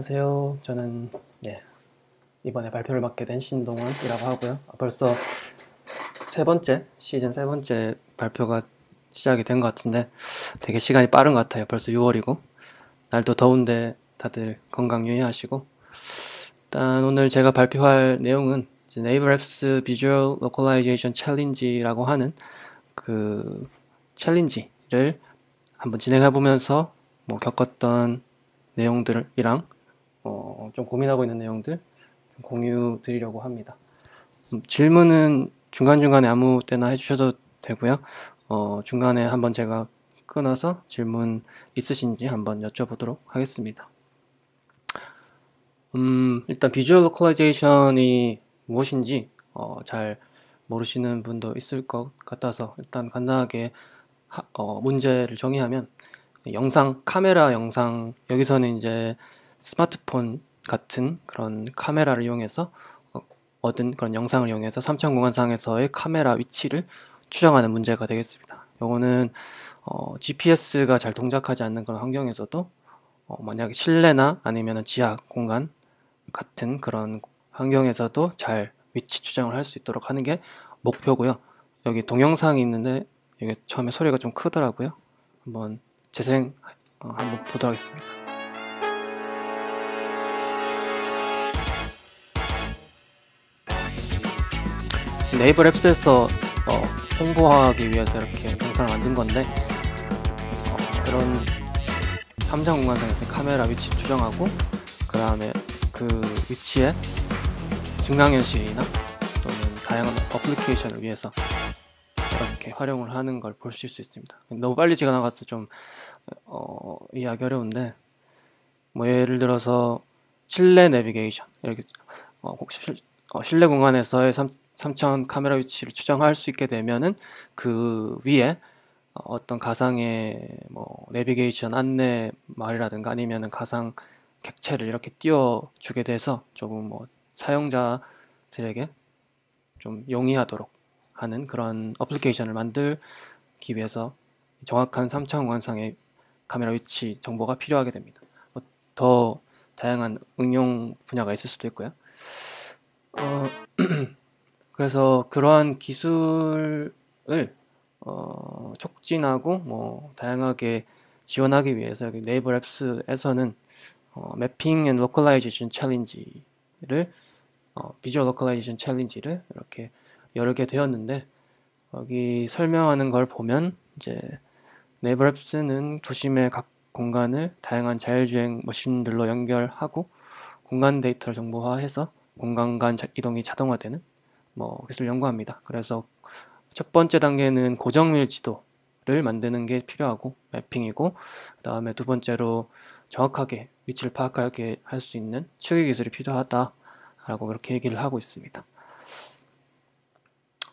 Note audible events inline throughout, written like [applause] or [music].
안녕하세요. 저는 네, 이번에 발표를 맡게 된 신동원이라고 하고요. 벌써 세 번째 시즌 세 번째 발표가 시작이 된 것 같은데 되게 시간이 빠른 것 같아요. 벌써 6월이고 날도 더운데 다들 건강 유의하시고 일단 오늘 제가 발표할 내용은 네이버 랩스 Visual Localization Challenge라고 하는 그 챌린지를 한번 진행해 보면서 뭐 겪었던 내용들이랑 어, 좀 고민하고 있는 내용들 좀 공유 드리려고 합니다. 음, 질문은 중간중간에 아무 때나 해주셔도 되고요. 어, 중간에 한번 제가 끊어서 질문 있으신지 한번 여쭤보도록 하겠습니다. 음, 일단 visual localization이 무엇인지 어, 잘 모르시는 분도 있을 것 같아서 일단 간단하게 하, 어, 문제를 정의하면 영상 카메라 영상 여기서는 이제 스마트폰 같은 그런 카메라를 이용해서 어, 얻은 그런 영상을 이용해서 3차 공간상에서의 카메라 위치를 추정하는 문제가 되겠습니다. 요거는 어, GPS가 잘 동작하지 않는 그런 환경에서도 어, 만약 실내나 아니면 지하 공간 같은 그런 환경에서도 잘 위치 추정을 할 수 있도록 하는 게 목표고요. 여기 동영상이 있는데 이게 처음에 소리가 좀 크더라고요. 한번 재생 어, 한번 보도록 하겠습니다. 네이버 앱스에서 어, 홍보하기 위해서 이렇게 영상을 만든 건데 어, 이런 3장 공간상에서 카메라 위치 추정하고 그 다음에 그 위치에 증강현실이나 또는 다양한 어플리케이션을 위해서 이렇게 활용을 하는 걸 보실 수 있습니다. 너무 빨리 지나가서 좀 어, 이해하기 어려운데 뭐 예를 들어서 실내 내비게이션 이렇게 어, 실, 어, 실내 공간에서의 3, 3천 카메라 위치를 추정할 수 있게 되면은 그 위에 어떤 가상의 뭐 내비게이션 안내 말이라든가 아니면은 가상 객체를 이렇게 띄워주게 돼서 조금 뭐 사용자들에게 좀 용이하도록 하는 그런 어플리케이션을 만들기 위해서 정확한 3차원 관상의 카메라 위치 정보가 필요하게 됩니다. 뭐 더 다양한 응용 분야가 있을 수도 있고요. 어, [clears throat] 그래서 그러한 기술을 어, 촉진하고 뭐 다양하게 지원하기 위해서 여기 네이버 랩스에서는 어, Mapping and Localization Challenge를 어, Visual Localization Challenge를 이렇게 개최 되었는데 여기 설명하는 걸 보면 이제 네이버 랩스는 도심의 각 공간을 다양한 자율주행 머신들로 연결하고 공간 데이터를 정보화해서 공간 간 이동이 자동화되는 뭐 기술 연구합니다. 그래서 첫 번째 단계는 고정밀 지도를 만드는 게 필요하고 mapping이고 그 다음에 두 번째로 정확하게 위치를 파악하게 할 수 있는 측위 기술이 필요하다라고 그렇게 얘기를 하고 있습니다.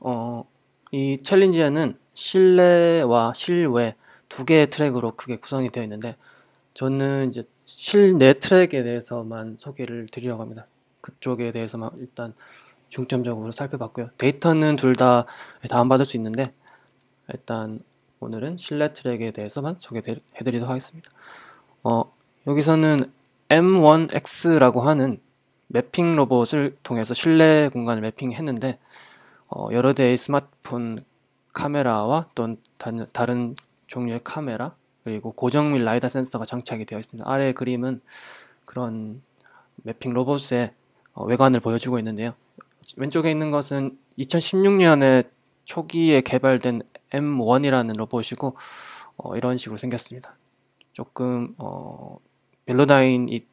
어, 이 challenge에는 실내와 실외 두 개의 트랙으로 크게 구성이 되어 있는데 저는 이제 실내 트랙에 대해서만 소개를 드리려고 합니다. 그쪽에 대해서만 일단 중점적으로 살펴봤고요. 데이터는 둘 다 다운받을 수 있는데 일단 오늘은 실내 트랙에 대해서만 소개해드리도록 하겠습니다. 어, 여기서는 M1X라고 하는 매핑 로봇을 통해서 실내 공간을 매핑했는데 어, 여러 대의 스마트폰 카메라와 또는 다른 종류의 카메라 그리고 고정밀 라이다 센서가 장착이 되어 있습니다. 아래 그림은 그런 매핑 로봇의 어, 외관을 보여주고 있는데요. 왼쪽에 있는 것은 2016년에 초기에 개발된 M1이라는 로봇이고 어, 이런 식으로 생겼습니다. 조금 어, 멜로다인이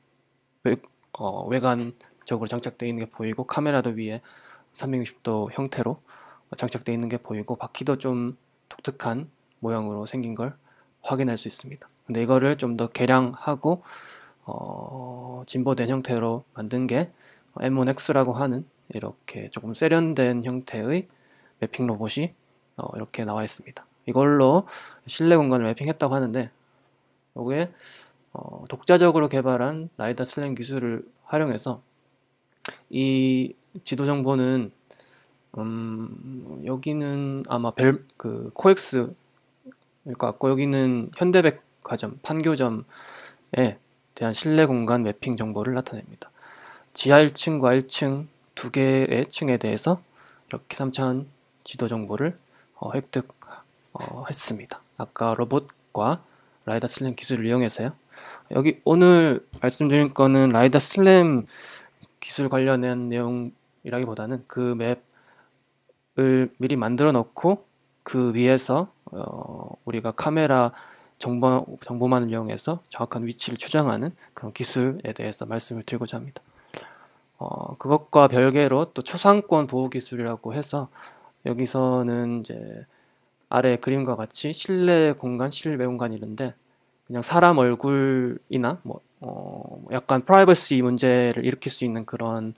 외, 어, 외관적으로 장착되어 있는 게 보이고 카메라도 위에 360도 형태로 장착되어 있는 게 보이고 바퀴도 좀 독특한 모양으로 생긴 걸 확인할 수 있습니다. 근데 이거를 좀 더 개량하고 어, 진보된 형태로 만든 게 M1X라고 하는 이렇게 조금 세련된 형태의 매핑 로봇이 어, 이렇게 나와 있습니다. 이걸로 실내 공간을 매핑했다고 하는데 여기에 어, 독자적으로 개발한 라이다 슬랭 기술을 활용해서 이 지도 정보는 음, 여기는 아마 벨, 그 코엑스일 것 같고 여기는 현대백화점 판교점에 대한 실내 공간 매핑 정보를 나타냅니다. 지하 1층과 1층 두 개의 층에 대해서 이렇게 3차원 지도 정보를 어, 획득했습니다. 어, 아까 로봇과 라이다 슬램 기술을 이용해서요. 여기 오늘 말씀드릴 거는 라이다 슬램 기술 관련된 내용이라기보다는 그 맵을 미리 만들어 놓고 그 위에서 어, 우리가 카메라 정보, 정보만을 이용해서 정확한 위치를 추정하는 그런 기술에 대해서 말씀을 드리고자 합니다. 어, 그것과 별개로 또 초상권 보호 기술이라고 해서 여기서는 이제 아래 그림과 같이 실내 공간, 실외 공간 이런데 그냥 사람 얼굴이나 뭐 어, 약간 프라이버시 문제를 일으킬 수 있는 그런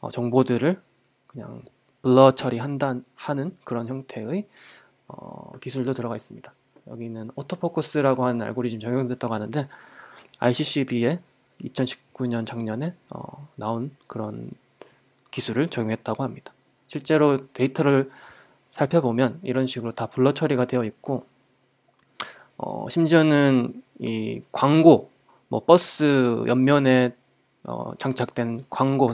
어, 정보들을 그냥 블러 처리한다 하는 그런 형태의 어, 기술도 들어가 있습니다. 여기는 오토포커스라고 하는 알고리즘 적용됐다고 하는데 ICCB에 2019 년 작년에 어, 나온 그런 기술을 적용했다고 합니다. 실제로 데이터를 살펴보면 이런 식으로 다 블러 처리가 되어 있고 어, 심지어는 이 광고 뭐 버스 옆면에 어, 장착된 광고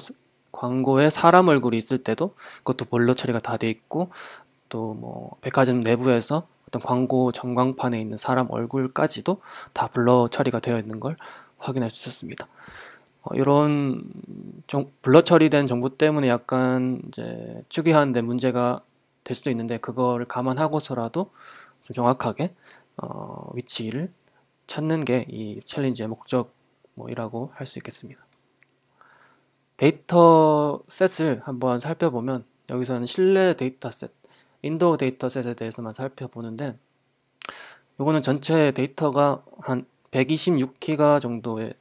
광고에 사람 얼굴이 있을 때도 그것도 블러 처리가 다 돼 있고 또 뭐 백화점 내부에서 어떤 광고 전광판에 있는 사람 얼굴까지도 다 블러 처리가 되어 있는 걸 확인할 수 있었습니다. 어, 이런 정, 블러 처리된 정보 때문에 약간 이제 추기하는데 문제가 될 수도 있는데 그거를 감안하고서라도 좀 정확하게 어, 위치를 찾는 게 이 챌린지의 목적이라고 할 수 있겠습니다. data set을 한번 살펴보면 여기서는 실내 data set, indoor data set에 대해서만 살펴보는데 이거는 전체 데이터가 한 126기가 정도의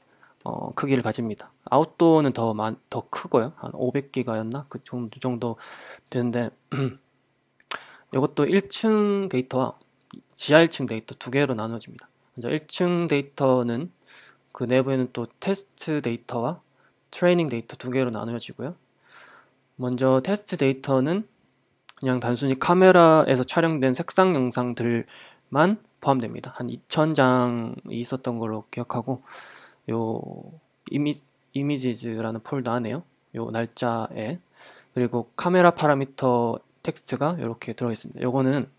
어, 크기를 가집니다. 아웃도어는 더, 많, 더 크고요. 한 500기가였나? 그 정도, 정도 되는데 [clears throat] 이것도 1층 데이터와 지하 1층 데이터 두 개로 나눠집니다. 먼저 1층 데이터는 그 내부에는 또 테스트 데이터와 트레이닝 데이터 두 개로 나누어지고요. 먼저 테스트 데이터는 그냥 단순히 카메라에서 촬영된 색상 영상들만 포함됩니다. 한 2,000장이 있었던 걸로 기억하고 요 이미 images라는 폴더 안에요. 요 날짜에 그리고 카메라 파라미터 텍스트가 이렇게 들어 있습니다. 요거는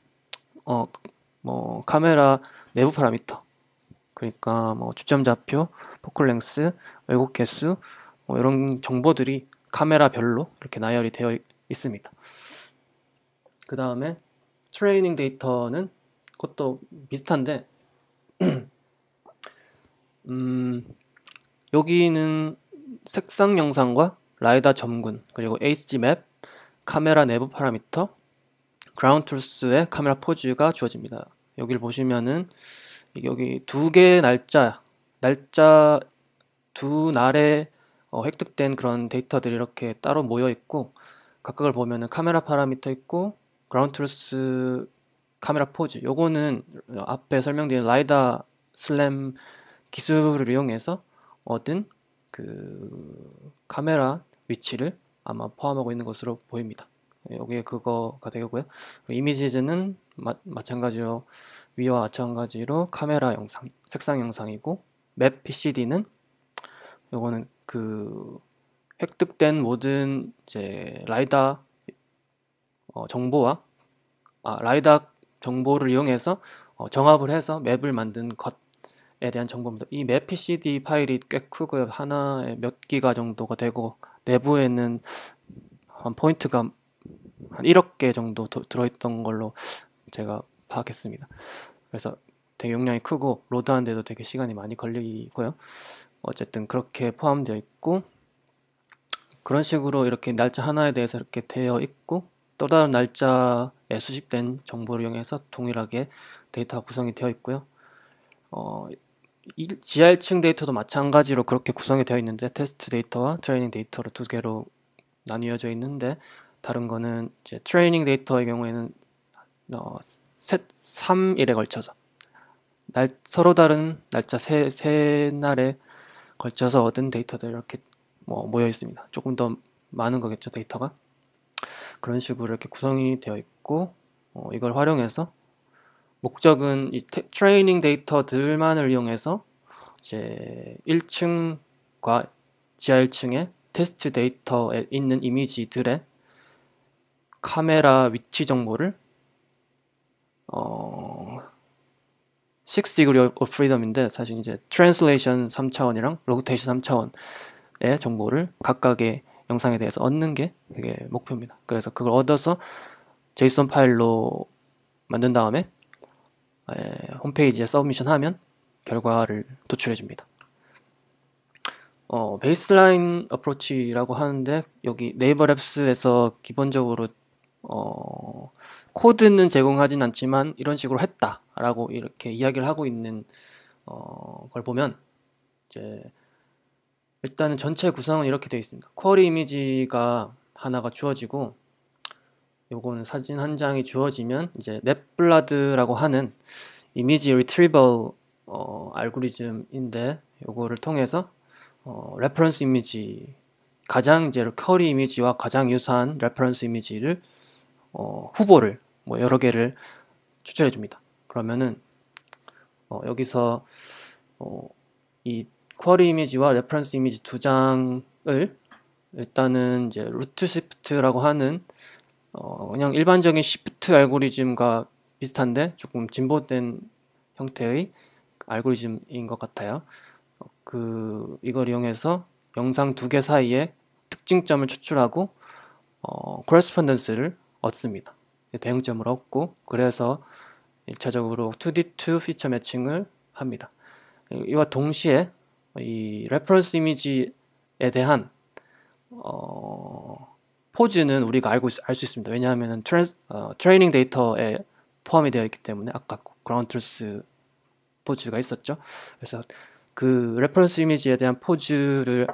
어 뭐 카메라 내부 파라미터 그러니까 뭐 주점 좌표, focal length, 왜곡 계수 뭐 이런 정보들이 카메라별로 이렇게 나열이 되어 있습니다. 그 다음에 트레이닝 데이터는 그것도 비슷한데 [clears throat] 음, 여기는 색상 영상과 라이다 점군 그리고 HD map, 카메라 내부 파라미터, ground truth의 카메라 포즈가 주어집니다. 여기를 보시면은 여기 두 개의 날짜, 날짜 두 날에 어, 획득된 그런 데이터들이 이렇게 따로 모여 있고 각각을 보면은 카메라 파라미터 있고 ground truth 카메라 포즈 요거는 앞에 설명드린 라이다 SLAM 기술을 이용해서 얻은 그 카메라 위치를 아마 포함하고 있는 것으로 보입니다. 여기에 그거가 되고요. images는 마, 마찬가지로 위와 마찬가지로 카메라 영상, 색상 영상이고 map PCD는 요거는 그 획득된 모든 이제 라이다 어, 정보와 아, 라이다 정보를 이용해서 어, 정합을 해서 map을 만든 것에 대한 정보입니다. 이 map PCD 파일이 꽤 크고요. 하나에 몇 기가 정도가 되고 내부에는 한 포인트가 한 1억 개 정도 도, 들어있던 걸로 제가 파악했습니다. 그래서 되게 용량이 크고 load하는데도 되게 시간이 많이 걸리고요. 어쨌든 그렇게 포함되어 있고 그런 식으로 이렇게 날짜 하나에 대해서 이렇게 되어 있고 또 다른 날짜에 수집된 정보를 이용해서 동일하게 데이터가 구성이 되어 있고요. 어, 지하 1층 데이터도 마찬가지로 그렇게 구성이 되어 있는데 테스트 데이터와 트레이닝 데이터로 두 개로 나뉘어져 있는데 다른 거는 이제 트레이닝 데이터의 경우에는 어, 셋, 3일에 걸쳐서 날, 서로 다른 날짜 세, 세 날에 걸쳐서 얻은 데이터들 이렇게 뭐 모여 있습니다. 조금 더 많은 거겠죠 데이터가 그런 식으로 이렇게 구성이 되어 있고 어, 이걸 활용해서 목적은 이 테, 트레이닝 데이터들만을 이용해서 이제 1층과 지하 1층에 테스트 데이터에 있는 이미지들의 카메라 위치 정보를 어 6degree of freedom인데 사실 이제 translation 3차원이랑 rotation 3차원의 정보를 각각의 영상에 대해서 얻는 게 그게 목표입니다. 그래서 그걸 얻어서 JSON 파일로 만든 다음에 에, 홈페이지에 서브미션 하면 결과를 도출해 줍니다. 어, 베이스라인 어프로치라고 하는데 여기 네이버 랩스에서 기본적으로 어, 코드는 제공하진 않지만 이런 식으로 했다라고 이렇게 이야기를 하고 있는 어, 걸 보면 이제 일단은 전체 구성은 이렇게 되어 있습니다. query 이미지가 하나가 주어지고 요거는 사진 한 장이 주어지면 이제 NetVLAD라고 하는 image retrieval 어, 알고리즘인데 요거를 통해서 어, reference 이미지 가장 이제 query 이미지와 가장 유사한 reference 이미지를 어, 후보를 뭐 여러 개를 추천해 줍니다. 그러면은 어, 여기서 어, 이 query 이미지와 reference 이미지 두 장을 일단은 이제 RootSIFT라고 하는 어, 그냥 일반적인 SIFT 알고리즘과 비슷한데 조금 진보된 형태의 알고리즘인 것 같아요. 어, 그 이걸 이용해서 영상 두 개 사이에 특징점을 추출하고 어, correspondence를 얻습니다. 대응점을 얻고 그래서 1차적으로 2D2 피처 매칭을 합니다. 이와 동시에 이 reference 이미지에 대한 어, 포즈는 우리가 알고 알 수 있습니다. 왜냐하면 트랜스, 어, 트레이닝 데이터에 포함이 되어 있기 때문에 아까 ground truth 포즈가 있었죠. 그래서 그 reference 이미지에 대한 포즈를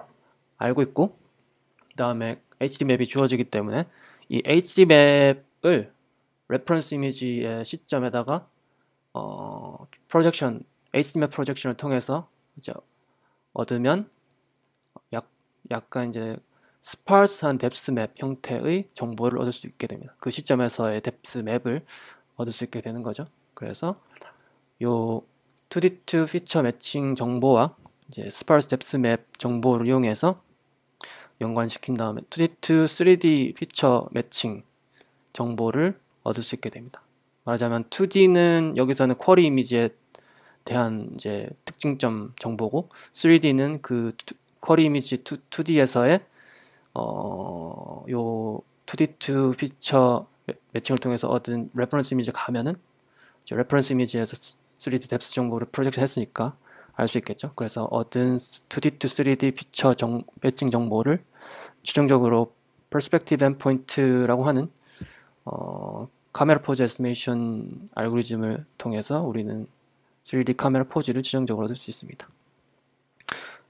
알고 있고 그 다음에 HD map이 주어지기 때문에 이 HD 맵을 레퍼런스 이미지의 시점에다가 어, 프로젝션 HD 맵 프로젝션을 통해서 이제 얻으면 약, 약간 이제 sparse한 depth map 형태의 정보를 얻을 수 있게 됩니다. 그 시점에서의 depth map을 얻을 수 있게 되는 거죠. 그래서 요 2D to 2D feature matching 정보와 이제 sparse depth map 정보를 이용해서 연관시킨 다음에 2D to 3D feature matching 정보를 얻을 수 있게 됩니다. 말하자면 2D는 여기서는 query 이미지에 대한 이제 특징점 정보고 3D는 그 query 이미지 2, D에서의 어, 요 2D2 피처 매칭을 통해서 얻은 reference 이미지 가면은 reference 이미지에서 3D depth 정보를 projection 했으니까 알 수 있겠죠. 그래서 얻은 2D to 3D feature 정, 매칭 정보를 최종적으로 perspective n point라고 하는 어, 카메라 포즈 estimation 알고리즘을 통해서 우리는 3D 카메라 포즈를 최종적으로 얻을 수 있습니다.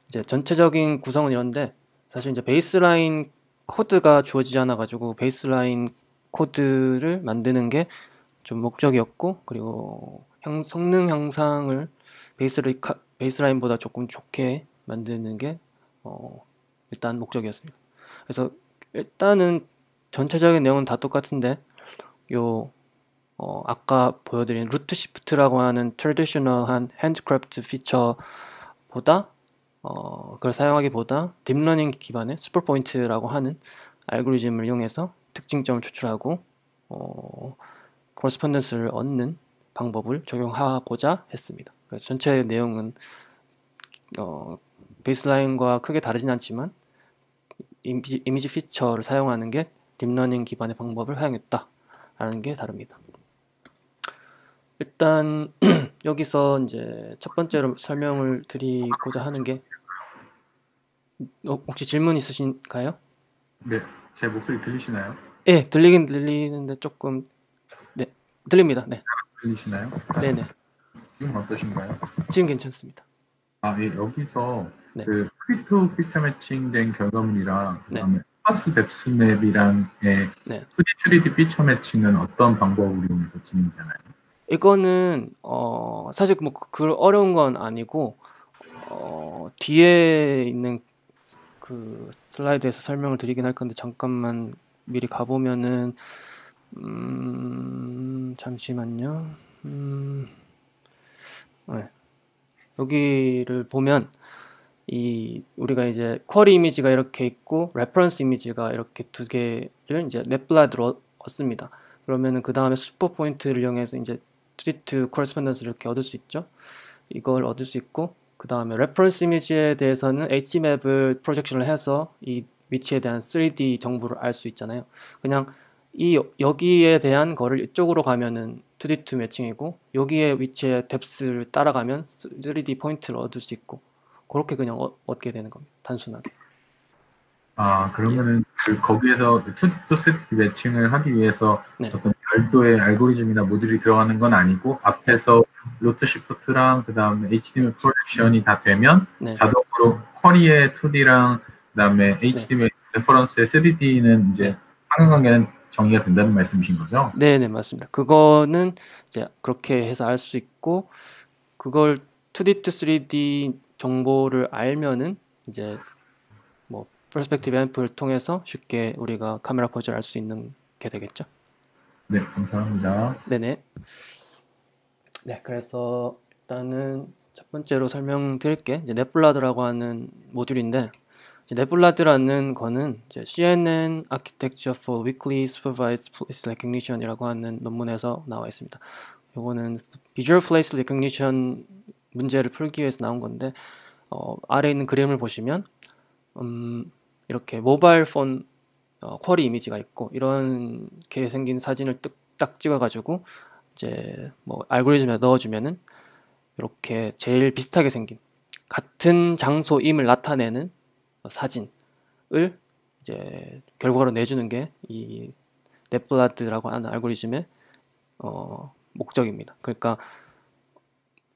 이제 전체적인 구성은 이런데 사실 이제 baseline 코드가 주어지지 않아 가지고 baseline 코드를 만드는 게 좀 목적이었고 그리고 향, 성능 향상을 베이스를 baseline보다 조금 좋게 만드는 게 어, 일단 목적이었습니다. 그래서 일단은 전체적인 내용은 다 똑같은데 요 어, 아까 보여드린 RootSIFT라고 하는 traditional한 handcraft feature보다 어, 그걸 사용하기보다 딥러닝 기반의 SuperPoint라고 하는 알고리즘을 이용해서 특징점을 추출하고 어, correspondence를 얻는 방법을 적용하고자 했습니다. 그래서 전체 내용은 어, baseline과 크게 다르진 않지만 이미지, 이미지 feature를 사용하는 게 딥러닝 기반의 방법을 사용했다라는 게 다릅니다. 일단 [clears throat] 여기서 이제 첫 번째로 설명을 드리고자 하는 게 어, 혹시 질문 있으신가요? 네, 제 목소리 들리시나요? 네, 들리긴 들리는데 조금 네 들립니다. 네. 들리시나요? 네 네. 지금 어떠신가요? 지금 괜찮습니다. 아, 예, 여기서 네. 그 프리투 피처 매칭된 결과물이랑 네. 그다음에 sparse depth map이랑의 네. 2D, 3D feature matching은 어떤 방법을 이용해서 진행되나요? 이거는 어 사실 뭐 그 어려운 건 아니고 어 뒤에 있는 그 슬라이드에서 설명을 드리긴 할 건데 잠깐만 미리 가보면은 음 잠시만요. 음 네. 여기를 보면 이 우리가 이제 query 이미지가 이렇게 있고 reference 이미지가 이렇게 두 개를 이제 NetVLAD로 얻습니다. 그러면은 그 다음에 SuperPoint를 이용해서 이제 2D to 2D correspondence를 이렇게 얻을 수 있죠. 이걸 얻을 수 있고 그 다음에 reference 이미지에 대해서는 HMap을 프로젝션을 해서 이 위치에 대한 3D 정보를 알 수 있잖아요. 그냥 이 여기에 대한 거를 이쪽으로 가면은 2D2 매칭이고 여기에 위치에 depth를 따라가면 3D 포인트를 얻을 수 있고 그렇게 그냥 얻, 얻게 되는 겁니다. 단순하게. 아 그러면은 그 거기에서 2D to 3D 매칭을 하기 위해서 네. 어떤 별도의 알고리즘이나 모듈이 들어가는 건 아니고 앞에서 RootSIFT랑 그 다음에 HTML 프로젝션이 다 되면 네. 자동으로 query의 2D랑 그 다음에 HTML 레퍼런스의 3D는 이제 네. 상관관계는 정리가 된다는 말씀이신 거죠? 네, 네, 맞습니다. 그거는 이제 그렇게 해서 알 수 있고 그걸 2D to 3D 정보를 알면은 이제 뭐 perspective n point를 통해서 쉽게 우리가 카메라 포즈를 알 수 있는 게 되겠죠. 네, 감사합니다. 네네. 네, 그래서 일단은 첫 번째로 설명드릴 게 이제 넷블라드라고 하는 모듈인데 넷블라드라는 거는 이제 CNN Architecture for Weakly Supervised Place Recognition이라고 하는 논문에서 나와 있습니다. 요거는 Visual Place Recognition 문제를 풀기 위해서 나온 건데 어, 아래 있는 그림을 보시면 음, 이렇게 모바일 폰 어, 쿼리 이미지가 있고 이렇게 생긴 사진을 뜩, 딱 찍어가지고 이제 뭐 알고리즘에 넣어주면은 이렇게 제일 비슷하게 생긴 같은 장소임을 나타내는 사진을 이제 결과로 내주는 게 이 넷블라드라고 하는 알고리즘의 어, 목적입니다. 그러니까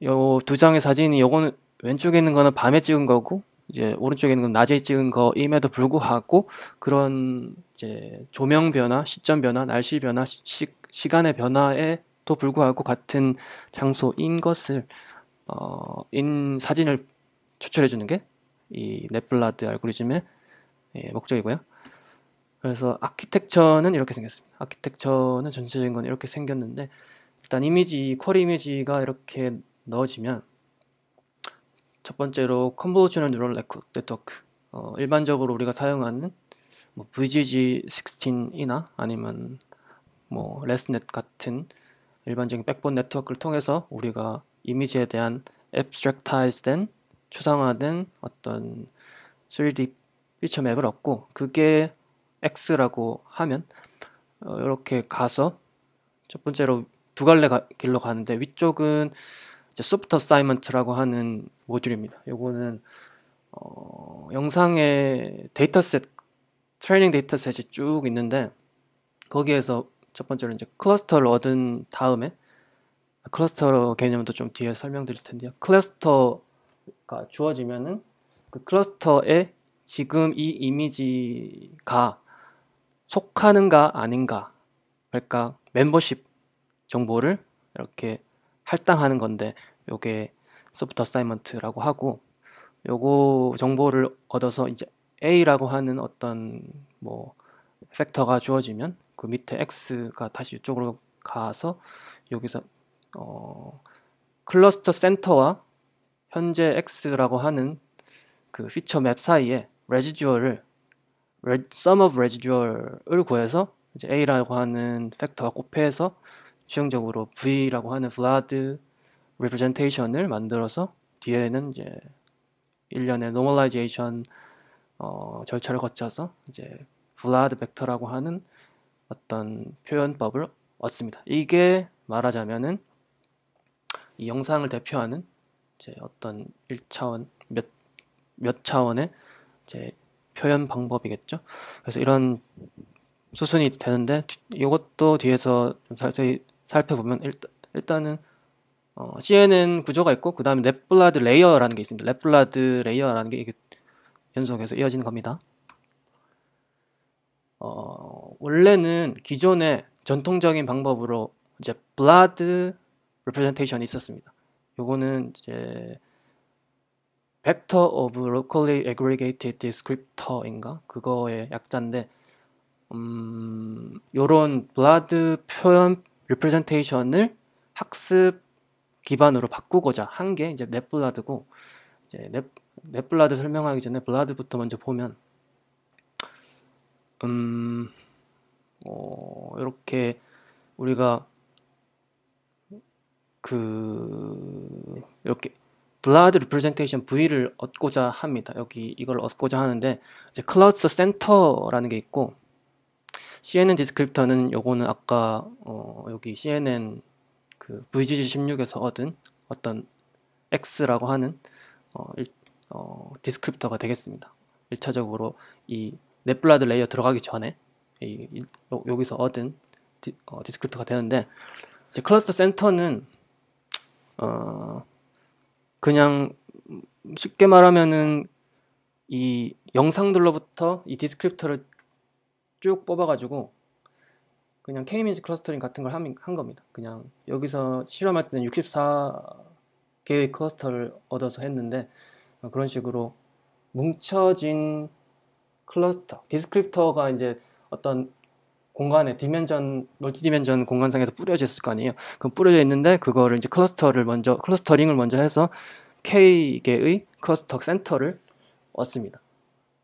요 두 장의 사진이 요거는 왼쪽에 있는 거는 밤에 찍은 거고 이제 오른쪽에 있는 건 낮에 찍은 거임에도 불구하고 그런 이제 조명 변화, 시점 변화, 날씨 변화, 시, 시간의 변화에도 불구하고 같은 장소인 것을 어, 인 사진을 추출해 주는 게 이 넷블라드 알고리즘의 예, 목적이고요. 그래서 아키텍처는 이렇게 생겼습니다. 아키텍처는 전체적인 건 이렇게 생겼는데 일단 이미지 query 이미지가 이렇게 넣어지면 첫 번째로 convolutional neural network. 어, 일반적으로 우리가 사용하는 뭐 VGG16이나 아니면 뭐 ResNet 같은 일반적인 backbone 네트워크를 통해서 우리가 이미지에 대한 abstractized된 추상화된 어떤 3D feature map을 얻고 그게 X라고 하면 어, 이렇게 가서 첫 번째로 두 갈래 가- 길로 가는데 위쪽은 이제 soft assignment라고 하는 모듈입니다. 요거는 어, 영상의 dataset training dataset이 쭉 있는데 거기에서 첫 번째로 이제 클러스터를 얻은 다음에 클러스터 개념도 좀 뒤에 설명드릴 텐데요. 클러스터가 주어지면은 그 클러스터에 지금 이 이미지가 속하는가 아닌가 그러니까 멤버십 정보를 이렇게 할당하는 건데 요게 soft assignment라고 하고 요거 정보를 얻어서 이제 A라고 하는 어떤 뭐 factor가 주어지면 그 밑에 X가 다시 이쪽으로 가서 여기서 어 클러스터 센터와 현재 X라고 하는 그 feature map 사이에 residual을 sum of residual을 구해서 이제 A라고 하는 factor와 곱해서 최종적으로 V라고 하는 VLAD representation을 만들어서 뒤에는 이제 일련의 normalization 어, 절차를 거쳐서 이제 VLAD 벡터라고 하는 어떤 표현법을 얻습니다. 이게 말하자면은 이 영상을 대표하는 이제 어떤 1차원 몇, 몇 차원의 이제 표현 방법이겠죠. 그래서 이런 수순이 되는데 뒤- 이것도 뒤에서 좀 자세히 살펴보면 일단, 일단은 어, CNN 구조가 있고 그 다음에 NetVLAD layer라는 게 있습니다. NetVLAD layer라는 게 연속해서 이어지는 겁니다. 어, 원래는 기존의 전통적인 방법으로 이제 VLAD representation이 있었습니다. 요거는 이제 vector of locally aggregated descriptor인가 그거의 약자인데 음, 요런 VLAD 표현 representation을 학습 기반으로 바꾸고자 한 게 이제 NetVLAD고 이제 Net, NetVLAD 설명하기 전에 VLAD부터 먼저 보면 음 어, 이렇게 우리가 그 이렇게 VLAD representation V를 얻고자 합니다. 여기 이걸 얻고자 하는데 이제 클러스터 센터라는 게 있고 CNN descriptor는 요거는 아까 어 여기 CNN 그 VGG16에서 얻은 어떤 X라고 하는 어, 일, 어 descriptor가 되겠습니다. 1차적으로 이 NetVLAD layer 들어가기 전에 이, 이, 여기서 얻은 디, 어, descriptor가 되는데 이제 클러스터 센터는 어 그냥 쉽게 말하면은 이 영상들로부터 이 descriptor를 쭉 뽑아가지고 그냥 K-means clustering 같은 걸 한, 한 겁니다. 그냥 여기서 실험할 때는 64개의 클러스터를 얻어서 했는데 어, 그런 식으로 뭉쳐진 클러스터, descriptor가 이제 어떤 공간에 dimension, multi dimension 공간상에서 뿌려져 있을 거 아니에요. 그럼 뿌려져 있는데 그거를 이제 클러스터를 먼저 clustering을 먼저 해서 K 개의 클러스터 센터를 얻습니다.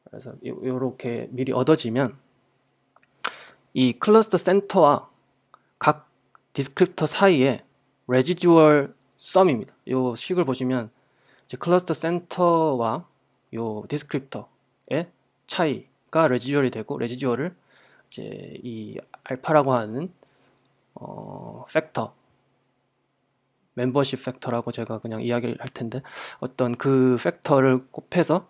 그래서 이렇게 미리 얻어지면 이 클러스터 센터와 각 descriptor 사이에 residual sum입니다. 이 식을 보시면 이제 클러스터 센터와 요 descriptor의 차이가 residual이 되고 residual을 이제 이 알파라고 하는 어, factor 멤버십 factor라고 제가 그냥 이야기를 할 텐데 어떤 그 factor를 곱해서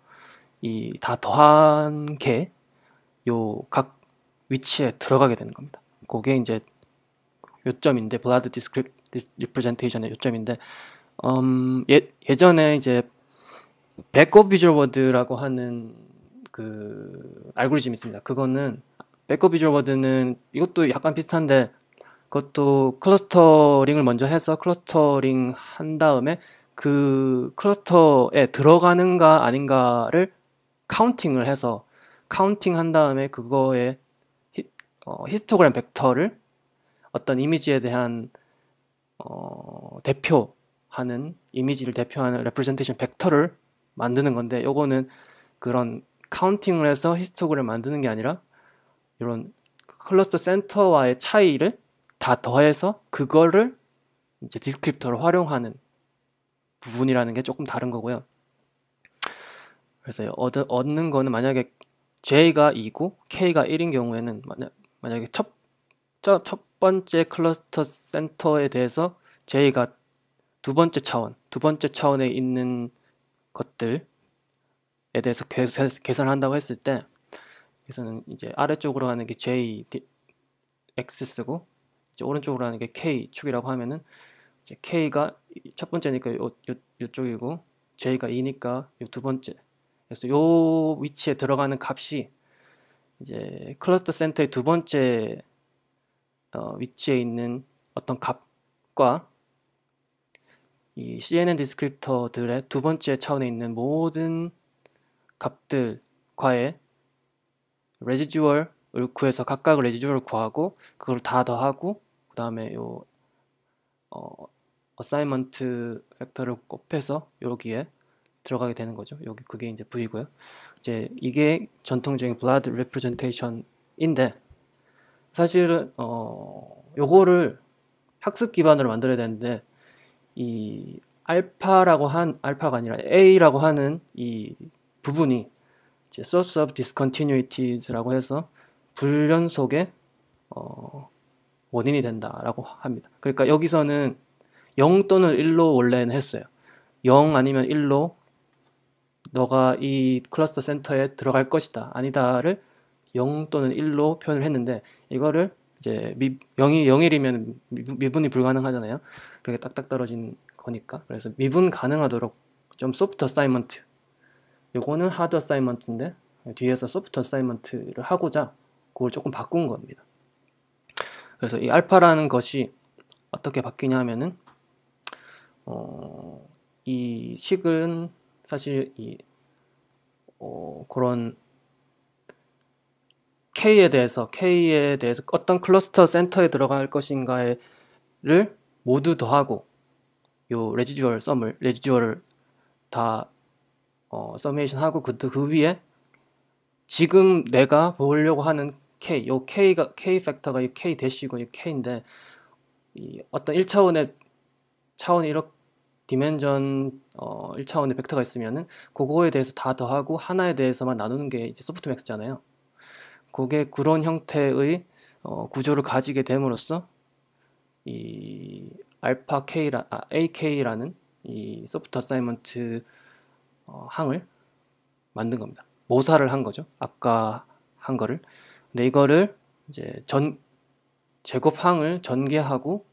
이 다 더한 게 요 각 위치에 들어가게 되는 겁니다. 그게 이제 요점인데 VLAD descrip representation의 요점인데 음, 예, 예전에 이제 bag of visual word라고 하는 그 알고리즘이 있습니다. 그거는 bag of visual word는 이것도 약간 비슷한데 그것도 clustering을 먼저 해서 clustering 한 다음에 그 클러스터에 들어가는가 아닌가를 counting을 해서 counting 한 다음에 그거에 히, 어, 히스토그램 벡터를 어떤 이미지에 대한 어, 대표하는 이미지를 대표하는 representation 벡터를 만드는 건데 요거는 그런 counting을 해서 히스토그램 만드는 게 아니라 이런 클러스터 센터와의 차이를 다 더해서 그거를 이제 디스크립터로 활용하는 부분이라는 게 조금 다른 거고요. 그래서 얻, 얻는 거는 만약에 J가 2고 K가 1인 경우에는 만약, 만약에 첫, 첫, 첫 번째 클러스터 센터에 대해서 J가 두 번째 차원, 두 번째 차원에 있는 것들에 대해서 계산을 한다고 했을 때 여기서는 이제 아래쪽으로 가는 게 J X 쓰고 이제 오른쪽으로 가는 게 K 축이라고 하면은 이제 K가 첫 번째니까 요, 요, 요쪽이고 J가 2니까 요 두 번째. 그래서 요 위치에 들어가는 값이 이제 클러스터 센터의 두 번째 어, 위치에 있는 어떤 값과 이 CNN 디스크립터들의 두 번째 차원에 있는 모든 값들과의 residual을 구해서 각각 residual을 구하고 그걸 다 더하고 그 다음에 요 어, assignment 벡터를 곱해서 여기에 들어가게 되는 거죠. 여기 그게 이제 V고요. 이제 이게 전통적인 VLAD representation인데 사실은 어 요거를 학습 기반으로 만들어야 되는데 이 알파라고 한 알파가 아니라 A라고 하는 이 부분이 이제 source of discontinuities라고 해서 불연속의 어, 원인이 된다라고 합니다. 그러니까 여기서는 0 또는 1로 원래는 했어요. 0 아니면 1로 너가 이 클러스터 센터에 들어갈 것이다. 아니다를 0 또는 1로 표현을 했는데 이거를 이제 미, 0이 0일이면 미분이 불가능하잖아요. 그렇게 딱딱 떨어진 거니까. 그래서 미분 가능하도록 좀 soft assignment 요거는 hard assignment인데 뒤에서 soft assignment를 하고자 그걸 조금 바꾼 겁니다. 그래서 이 알파라는 것이 어떻게 바뀌냐 하면은 어, 이 식은 사실 이 어, 그런 K에 대해서 K에 대해서 어떤 cluster center에 들어갈 것인가를 모두 더하고 요 residual sum을 residual을 다 어, summation 하고 그, 그 위에 지금 내가 보려고 하는 K, 요 K가 K 팩터가 이 K dash고 이 K인데 이 어떤 1차원의 차원이 이렇게 dimension 어 1차원의 벡터가 있으면은 그거에 대해서 다 더하고 하나에 대해서만 나누는 게 이제 softmax잖아요. 그게 그런 형태의 어, 구조를 가지게 됨으로써 이 알파 K라 아, AK라는 이 soft assignment 어, 항을 만든 겁니다. 모사를 한 거죠. 아까 한 거를. 근데 이거를 이제 전 제곱항을 전개하고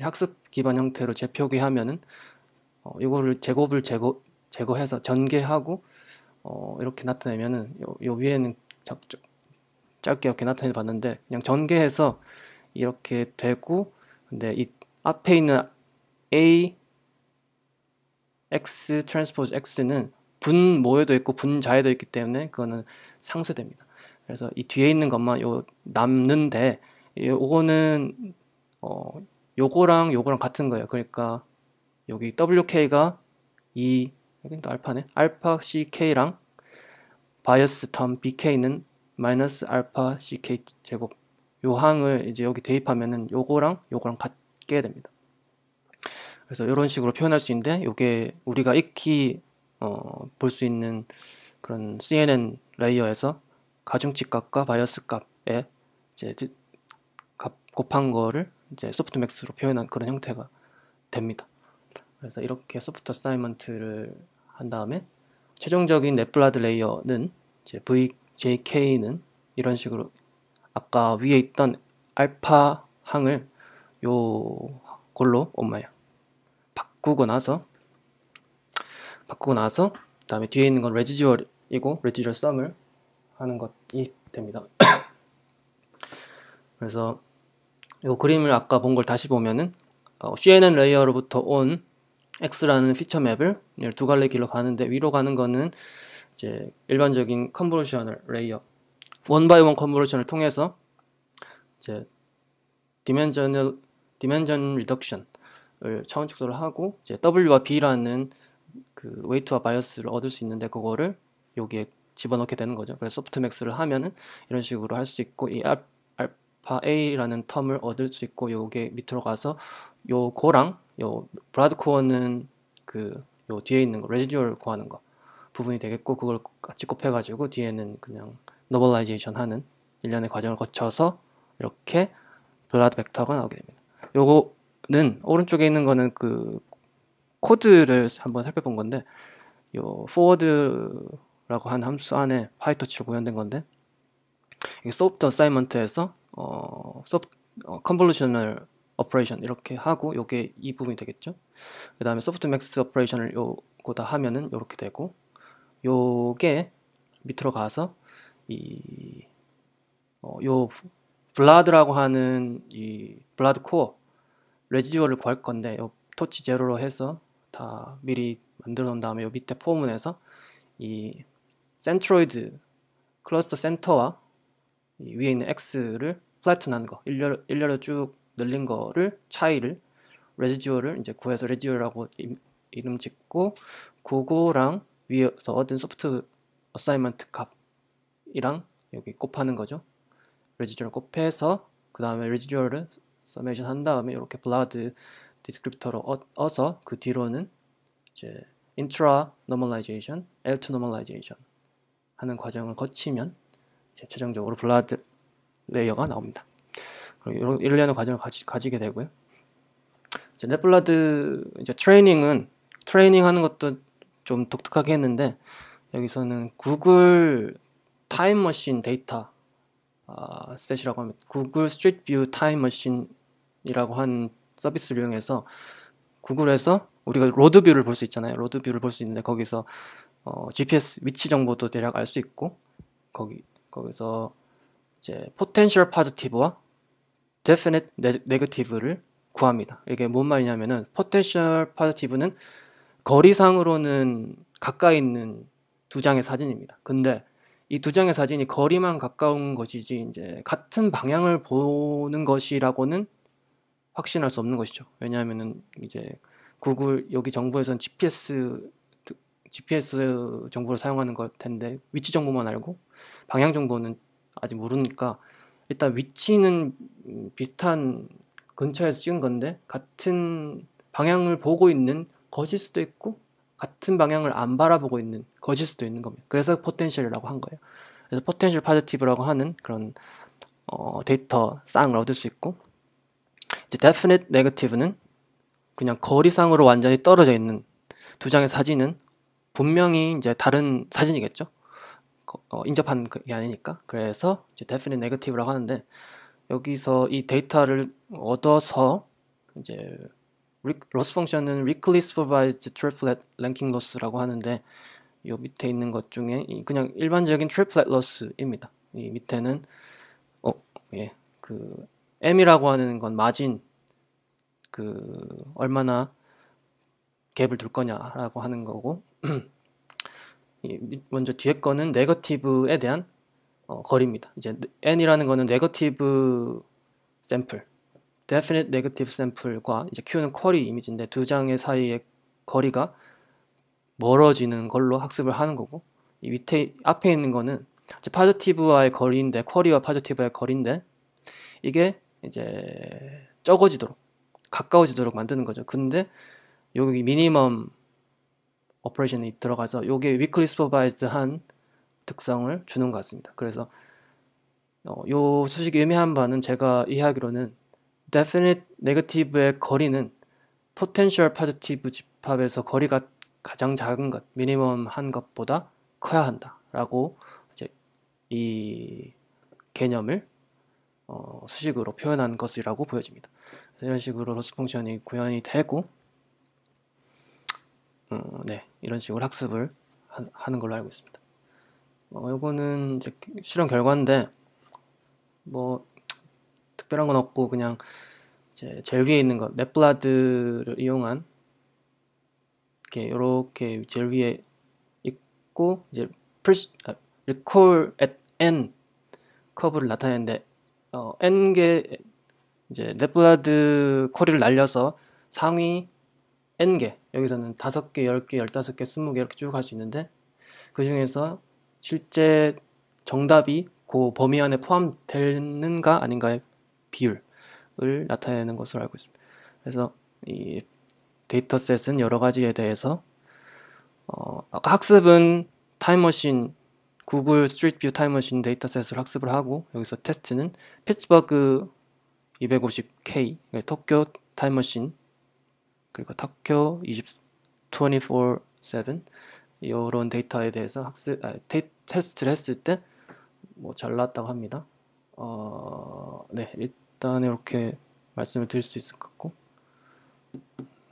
학습 기반 형태로 재표기하면은 어, 이거를 제곱을 제거 제거해서 전개하고 어, 이렇게 나타내면은 요, 요 위에는 작, 짧게 이렇게 나타내 봤는데 그냥 전개해서 이렇게 되고 근데 이 앞에 있는 A X 트랜스포즈 X는 분모에도 있고 분자에도 있기 때문에 그거는 상쇄됩니다. 그래서 이 뒤에 있는 것만 요 남는데 요거는 어 요거랑 요거랑 같은 거예요. 그러니까 여기 WK가 2 여긴 또 알파네. 알파 CK랑 bias term BK는 마이너스 알파 CK 제곱 요 항을 이제 여기 대입하면은 요거랑 요거랑 같게 됩니다. 그래서 이런 식으로 표현할 수 있는데 요게 우리가 익히 어, 볼 수 있는 그런 CNN layer에서 가중치 값과 bias 값에 이제 값 곱한 거를 이제 softmax로 표현한 그런 형태가 됩니다. 그래서 이렇게 soft assignment를 한 다음에 최종적인 NetVLAD layer는 이제 VJK는 이런 식으로 아까 위에 있던 알파 항을 요 걸로 엄마야 바꾸고 나서 바꾸고 나서 그 다음에 뒤에 있는 건 residual이고 residual sum을 하는 것이 됩니다. [coughs] 그래서 이 그림을 아까 본 걸 다시 보면은 어, CNN layer로부터 온 X라는 feature map을 두 갈래 길로 가는데 위로 가는 거는 이제 일반적인 convolutional layer one by one convolution을 통해서 이제 dimension을 dimension reduction을 차원 축소를 하고 이제 W와 B라는 그 weight와 bias를 얻을 수 있는데 그거를 여기에 집어넣게 되는 거죠. 그래서 softmax를 하면은 이런 식으로 할 수 있고 이 알파 A라는 term을 얻을 수 있고 요게 밑으로 가서 요 고랑 요 VLAD core는 그 요 뒤에 있는 거 residual 구하는 거 부분이 되겠고 그걸 같이 곱해 가지고 뒤에는 그냥 normalization 하는 일련의 과정을 거쳐서 이렇게 VLAD 벡터가 나오게 됩니다. 요거는 오른쪽에 있는 거는 그 코드를 한번 살펴본 건데 요 forward라고 한 함수 안에 PyTorch로 구현된 건데 이게 soft assignment에서 어, sof- 어, convolutional operation 이렇게 하고 요게 이 부분이 되겠죠. 그 다음에 softmax operation을 요거 다 하면은 요렇게 되고 요게 밑으로 가서 이 어, 요 VLAD라고 하는 이 VLAD core residual을 구할 건데 요 torch zero로 해서 다 미리 만들어 놓은 다음에 요 밑에 for문에서 이 centroid cluster center와 위에 있는 X를 flatten한 거 일렬, 일렬로 쭉 늘린 거를 차이를 residual을 이제 구해서 residual이라고 이름 짓고 그거랑 위에서 얻은 soft assignment 값이랑 여기 곱하는 거죠. residual 곱해서 그 다음에 residual을 summation 한 다음에 이렇게 VLAD descriptor로 어, 서그 뒤로는 이제 intra normalization, L2 normalization 하는 과정을 거치면 이제 최종적으로 VLAD layer가 나옵니다. 이런 일련의 과정을 가지, 가지 게 되고요. 이제 NetVLAD 이제 트레이닝은 트레이닝 하는 것도 좀 독특하게 했는데 여기서는 구글 타임머신 데이터 아, set이라고 하면 구글 스트리트 뷰 타임머신이라고 한 서비스를 이용해서 구글에서 우리가 로드뷰를 볼 수 있잖아요. 로드뷰를 볼 수 있는데 거기서 어, GPS 위치 정보도 대략 알 수 있고 거기 거기서 이제 potential positive와 definite negative를 구합니다. 이게 뭔 말이냐면은 potential positive는 거리상으로는 가까이 있는 두 장의 사진입니다. 근데 이 두 장의 사진이 거리만 가까운 것이지 이제 같은 방향을 보는 것이라고는 확신할 수 없는 것이죠. 왜냐하면은 이제 구글 여기 정보에선 GPS GPS 정보를 사용하는 것 텐데 위치 정보만 알고 방향 정보는 아직 모르니까 일단 위치는 비슷한 근처에서 찍은 건데 같은 방향을 보고 있는 것일 수도 있고 같은 방향을 안 바라보고 있는 것일 수도 있는 겁니다. 그래서 potential이라고 한 거예요. 그래서 potential positive라고 하는 그런 어, 데이터 쌍을 얻을 수 있고 이제 definite negative는 그냥 거리상으로 완전히 떨어져 있는 두 장의 사진은 분명히 이제 다른 사진이겠죠. 어, 인접한 게 아니니까. 그래서 이제 definite negative라고 하는데 여기서 이 데이터를 얻어서 이제 loss 펑션은 weakly supervised triplet ranking loss라고 하는데 이 밑에 있는 것 중에 그냥 일반적인 triplet loss입니다. 이 밑에는 어, 예, 그 m이라고 하는 건 마진 그 얼마나 갭을 둘 거냐라고 하는 거고 [clears throat] 먼저 뒤에 거는 네거티브에 대한 어, 거리입니다. 이제 n이라는 거는 네거티브 샘플, definite negative sample과 이제 q는 쿼리 이미지인데 두 장의 사이의 거리가 멀어지는 걸로 학습을 하는 거고 이 밑에 앞에 있는 거는 이제 파지티브와의 거리인데 쿼리와 파지티브의 거리인데 이게 이제 적어지도록 가까워지도록 만드는 거죠. 근데 여기 미니멈 operation이 들어가서 이게 weakly supervised한 특성을 주는 것 같습니다. 그래서 어, 요 수식이 의미한 바는 제가 이해하기로는 definite negative의 거리는 potential positive 집합에서 거리가 가장 작은 것, minimum 한 것보다 커야 한다라고 이제 이 개념을 어, 수식으로 표현한 것이라고 보여집니다. 이런 식으로 loss function이 구현이 되고 어, 네 이런 식으로 학습을 하, 는 걸로 알고 있습니다. 어, 요거는 이제 실험 결과인데 뭐 특별한 건 없고 그냥 이제 제일 위에 있는 것 NetVLAD를 이용한 이렇게 이렇게 제일 위에 있고 이제 preci, 아, recall at n curve를 나타내는데 어, n 개 이제 넷블라드 쿼리를 날려서 상위 n개 여기서는 5개, 10개, 15개, 20개 이렇게 쭉 할 수 있는데 그 중에서 실제 정답이 그 범위 안에 포함되는가 아닌가의 비율을 나타내는 것으로 알고 있습니다. 그래서 이 dataset은 여러 가지에 대해서 어, 아까 학습은 타임머신 구글 스트리트뷰 타임머신 dataset을 학습을 하고 여기서 테스트는 피츠버그 250K 토쿄 타임머신 그리고 타쿄 24/7 이런 데이터에 대해서 학습 아, 테, 테스트를 했을 때 뭐 잘 나왔다고 합니다. 어, 네. 일단 이렇게 말씀을 드릴 수 있을 것 같고.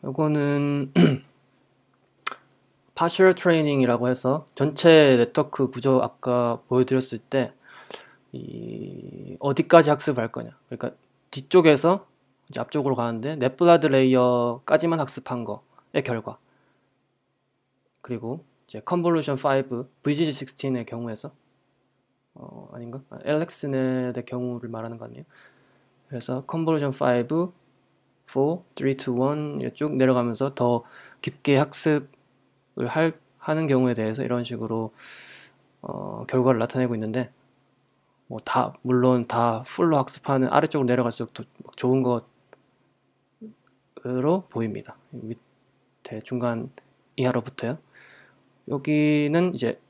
이거는 [clears throat] partial training이라고 해서 전체 네트워크 구조 아까 보여드렸을 때이 어디까지 학습할 거냐. 그러니까 뒤쪽에서 이제 앞쪽으로 가는데 NetVLAD layer까지만 학습한 거의 결과 그리고 이제 convolution 5 VGG16의 경우에서 어, 아닌가? 아, AlexNet의 경우를 말하는 거 아니에요? 그래서 convolution 5 4, 3, 2, 1쭉 내려가면서 더 깊게 학습을 할, 하는 경우에 대해서 이런 식으로 어, 결과를 나타내고 있는데 뭐 다 물론 다 full로 학습하는 아래쪽으로 내려갈수록 더 좋은 것 으로 보입니다. 밑에 중간 이하로부터요. 여기는 이제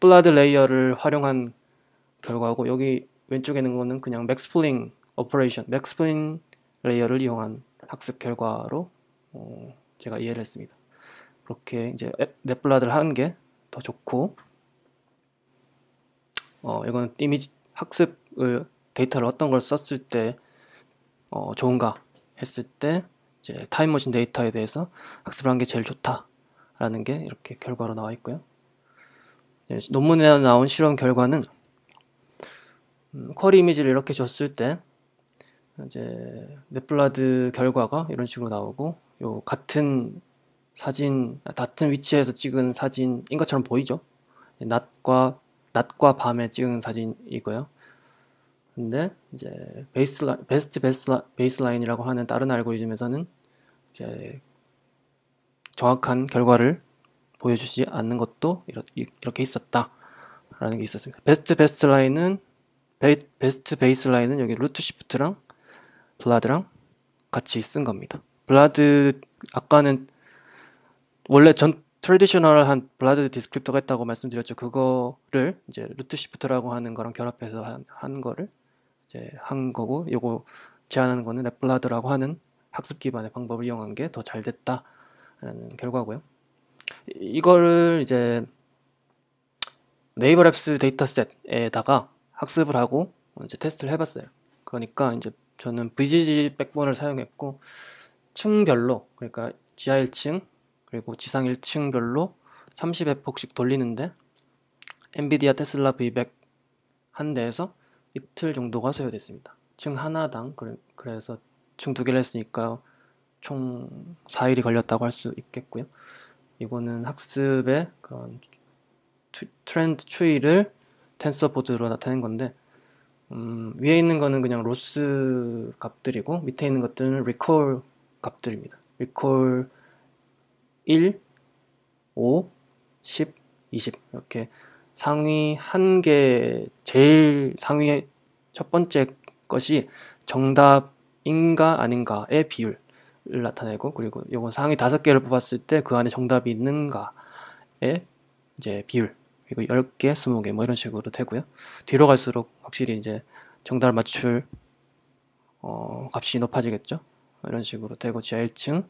VLAD layer를 활용한 결과고 여기 왼쪽에 있는 거는 그냥 max pooling operation, max pooling layer를 이용한 학습 결과로 어, 제가 이해를 했습니다. 그렇게 이제 NetVLAD를 하는 게 더 좋고 어, 이거는 이미지 학습을 데이터를 어떤 걸 썼을 때 어, 좋은가 했을 때 이제 타임머신 데이터에 대해서 학습을 한 게 제일 좋다라는 게 이렇게 결과로 나와 있고요. 네, 논문에 나온 실험 결과는 음, query 이미지를 이렇게 줬을 때 이제 NetVLAD 결과가 이런 식으로 나오고 요 같은 사진 같은 위치에서 찍은 사진인 것처럼 보이죠. 낮과 낮과 밤에 찍은 사진이고요. 근데 이제 baseli best baseli, baseline이라고 하는 다른 알고리즘에서는 이제 정확한 결과를 보여주지 않는 것도 이렇, 이렇게 있었다 라는 게 있었습니다. best best line은 be, best baseline은 여기 RootSIFT랑 VLAD랑 같이 쓴 겁니다. VLAD 아까는 원래 전 traditional한 VLAD descriptor가 있다고 말씀드렸죠. 그거를 이제 RootSIFT라고 하는 거랑 결합해서 한, 한 거를 이제 한 거고 요거 제안하는 거는 NetVLAD라고 하는 학습 기반의 방법을 이용한 게 더 잘 됐다라는 결과고요. 이거를 이제 네이버 랩스 dataset에다가 학습을 하고 이제 테스트를 해봤어요. 그러니까 이제 저는 VGG 백본을 사용했고 층별로 그러니까 지하 1층 그리고 지상 1층별로 30회폭씩 돌리는데 엔비디아 테슬라 V100 한 대에서 이틀 정도가 소요됐습니다. 층 하나당 그래서 층두 개를 했으니까 총 4일이 걸렸다고 할 수 있겠고요. 이거는 학습의 그런 트렌드 추이를 텐서보드로 나타낸 건데 음, 위에 있는 거는 그냥 로스 값들이고 밑에 있는 것들은 리콜 값들입니다. 리콜 1, 5, 10, 20 이렇게 상위 한 개 제일 상위 첫 번째 것이 정답인가 아닌가의 비율을 나타내고 그리고 요건 상위 다섯 개를 뽑았을 때 그 안에 정답이 있는가의 이제 비율 그리고 10개, 20개 뭐 이런 식으로 되고요. 뒤로 갈수록 확실히 이제 정답을 맞출 어, 값이 높아지겠죠. 이런 식으로 되고 지하 1층,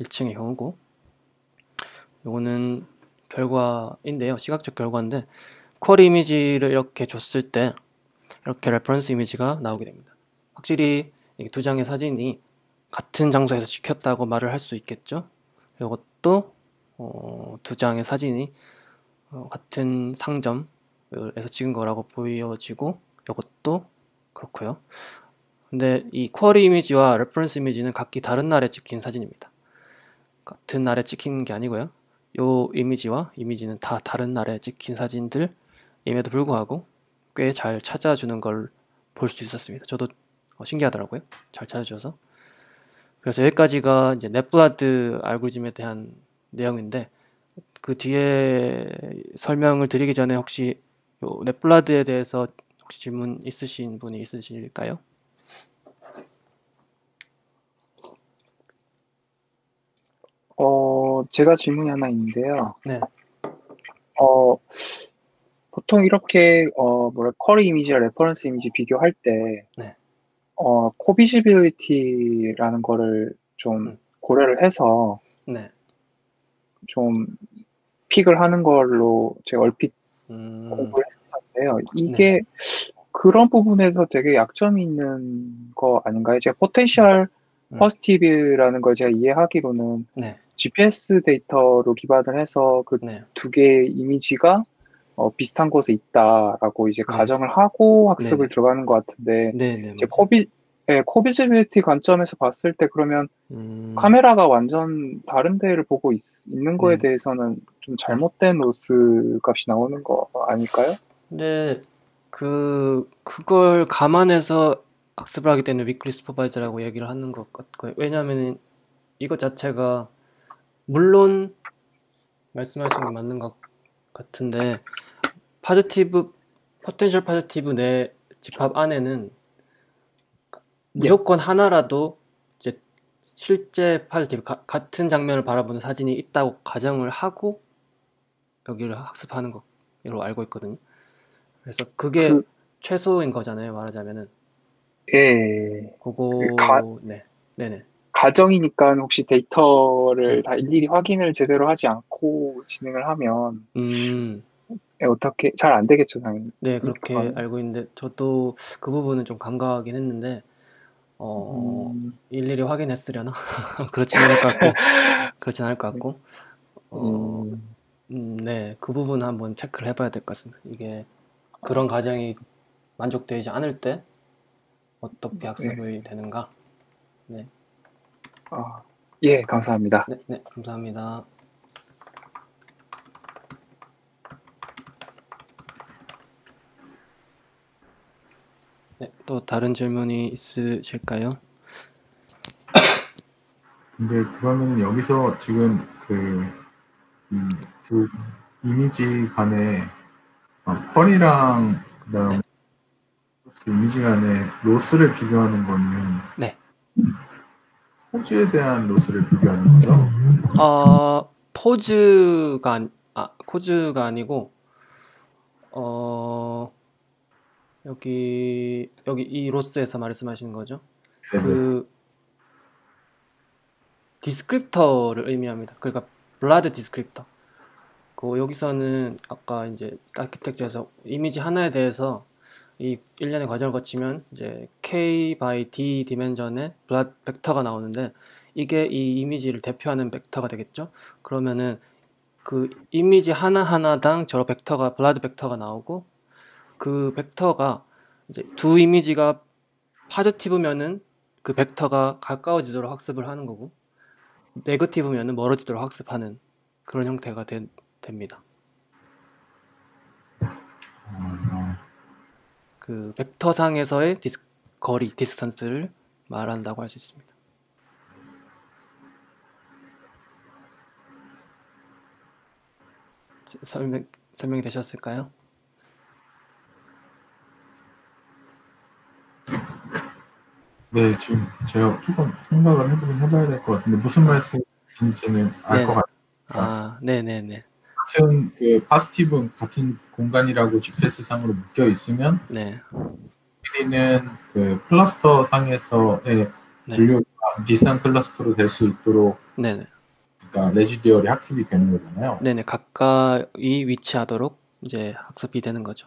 1층의 경우고 요거는 결과인데요. 시각적 결과인데 query 이미지를 이렇게 줬을 때 이렇게 reference 이미지가 나오게 됩니다. 확실히 두 장의 사진이 같은 장소에서 찍혔다고 말을 할 수 있겠죠. 이것도 어, 두 장의 사진이 어, 같은 상점에서 찍은 거라고 보여지고 이것도 그렇고요. 근데 이 query 이미지와 reference 이미지는 각기 다른 날에 찍힌 사진입니다. 같은 날에 찍힌 게 아니고요. 요 이미지와 이미지는 다 다른 날에 찍힌 사진들임에도 불구하고 꽤 잘 찾아주는 걸 볼 수 있었습니다. 저도 어, 신기하더라고요. 잘 찾아줘서. 그래서 여기까지가 이제 NetVLAD 알고리즘에 대한 내용인데 그 뒤에 설명을 드리기 전에 혹시 요 NetVLAD에 대해서 혹시 질문 있으신 분이 있으실까요? 어, 제가 질문이 하나 있는데요. 네. 어, 보통 이렇게, 어, 뭐랄, query 이미지와 reference 이미지 비교할 때, 네. 어, covisibility라는 거를 좀 음. 고려를 해서 네. 좀 pick을 하는 걸로 제가 얼핏 음, 공부를 했었는데요. 이게 그런 부분에서 되게 약점이 있는 거 아닌가요? 제가 potential 음. positive라는 걸 제가 이해하기로는 네. GPS 데이터로 기반을 해서 그 네. 두 개의 이미지가 어, 비슷한 곳에 있다라고 이제 네. 가정을 하고 학습을 네네. 들어가는 것 같은데 네, 네. 이제. covi 예, covisibility 관점에서 봤을 때 그러면 음, 카메라가 완전 다른 데를 보고 있, 는 거에 네. 대해서는 좀 잘못된 loss 값이 나오는 거 아닐까요? 근데 그 그걸 감안해서 학습을 하기 때문에 weakly supervised라고 얘기를 하는 것 같고요. 왜냐하면 이것 자체가 물론 말씀하신 게 맞는 것 같은데 positive potential positive 내 집합 안에는 무조건 하나라도 이제 실제 positive 가- 같은 장면을 바라보는 사진이 있다고 가정을 하고 여기를 학습하는 거로 알고 있거든요. 그래서 그게 그- 최소인 거잖아요, 말하자면은. 예. 그거 그 가- 네. 네네. 가정이니까 혹시 음. 데이터를 다 일일이 확인을 제대로 하지 않고 진행을 하면 음. 예, 어떻게 잘 안 되겠죠, 당연히. 네, 그렇게 그러니까. 알고 있는데 저도 그 부분은 좀 감각하긴 했는데 어, 음, 일일이 확인했으려나? [laughs] 그렇진 않을 것 같고 [laughs] 그렇진 않을 것 같고 어, 음, 음, 네, 그 부분 한번 체크를 해봐야 될 것 같습니다. 이게 그런 과정이 만족되지 않을 때 어떻게 학습이 되는가? 아, 예, 감사합니다. 네, 네, 감사합니다. 네, 또 다른 질문이 있으실까요? 근데 그러면 여기서 지금 그, 이두 이미지 간에 어, 컬이랑 그다음 이미지 간에 로스를 비교하는 거는 네. 포즈에 대한 로스를 비교하는 거죠. 어, 포즈가 아, 포즈가 아니고 어, 여기 여기 이 loss에서 말씀하시는 거죠? 네네. 그 descriptor를 의미합니다. 그러니까 VLAD descriptor. 그 여기서는 아까 이제 아키텍처에서 이미지 하나에 대해서 이 일련의 과정을 거치면 이제 k by d dimension의 VLAD 벡터가 나오는데 이게 이 이미지를 대표하는 벡터가 되겠죠. 그러면은 그 이미지 하나하나당 저런 벡터가 VLAD 벡터가 나오고 그 벡터가 이제 두 이미지가 positive면은 그 벡터가 가까워지도록 학습을 하는 거고 negative면은 멀어지도록 학습하는 그런 형태가 된- 됩니다. 어, 그 벡터상에서의 dis, 거리, distance를 말한다고 할 수 있습니다. 스- 설명 설명이 되셨을까요? 네, 지금 제가 조금 생각을 해보긴 해봐야 될 것 같은데 무슨 말씀인지는 알 네네. 것 같아요. 아, 네, 네, 네, 같은 그 파스티브 같은 공간이라고 GPS 상으로 묶여 있으면 네, 우리는 그 클러스터 상에서의 네. 분류가 비슷한 클러스터로 될 수 있도록 네, 네, 그러니까 레지듀얼이 학습이 되는 거잖아요. 네, 네, 가까이 위치하도록 이제 학습이 되는 거죠.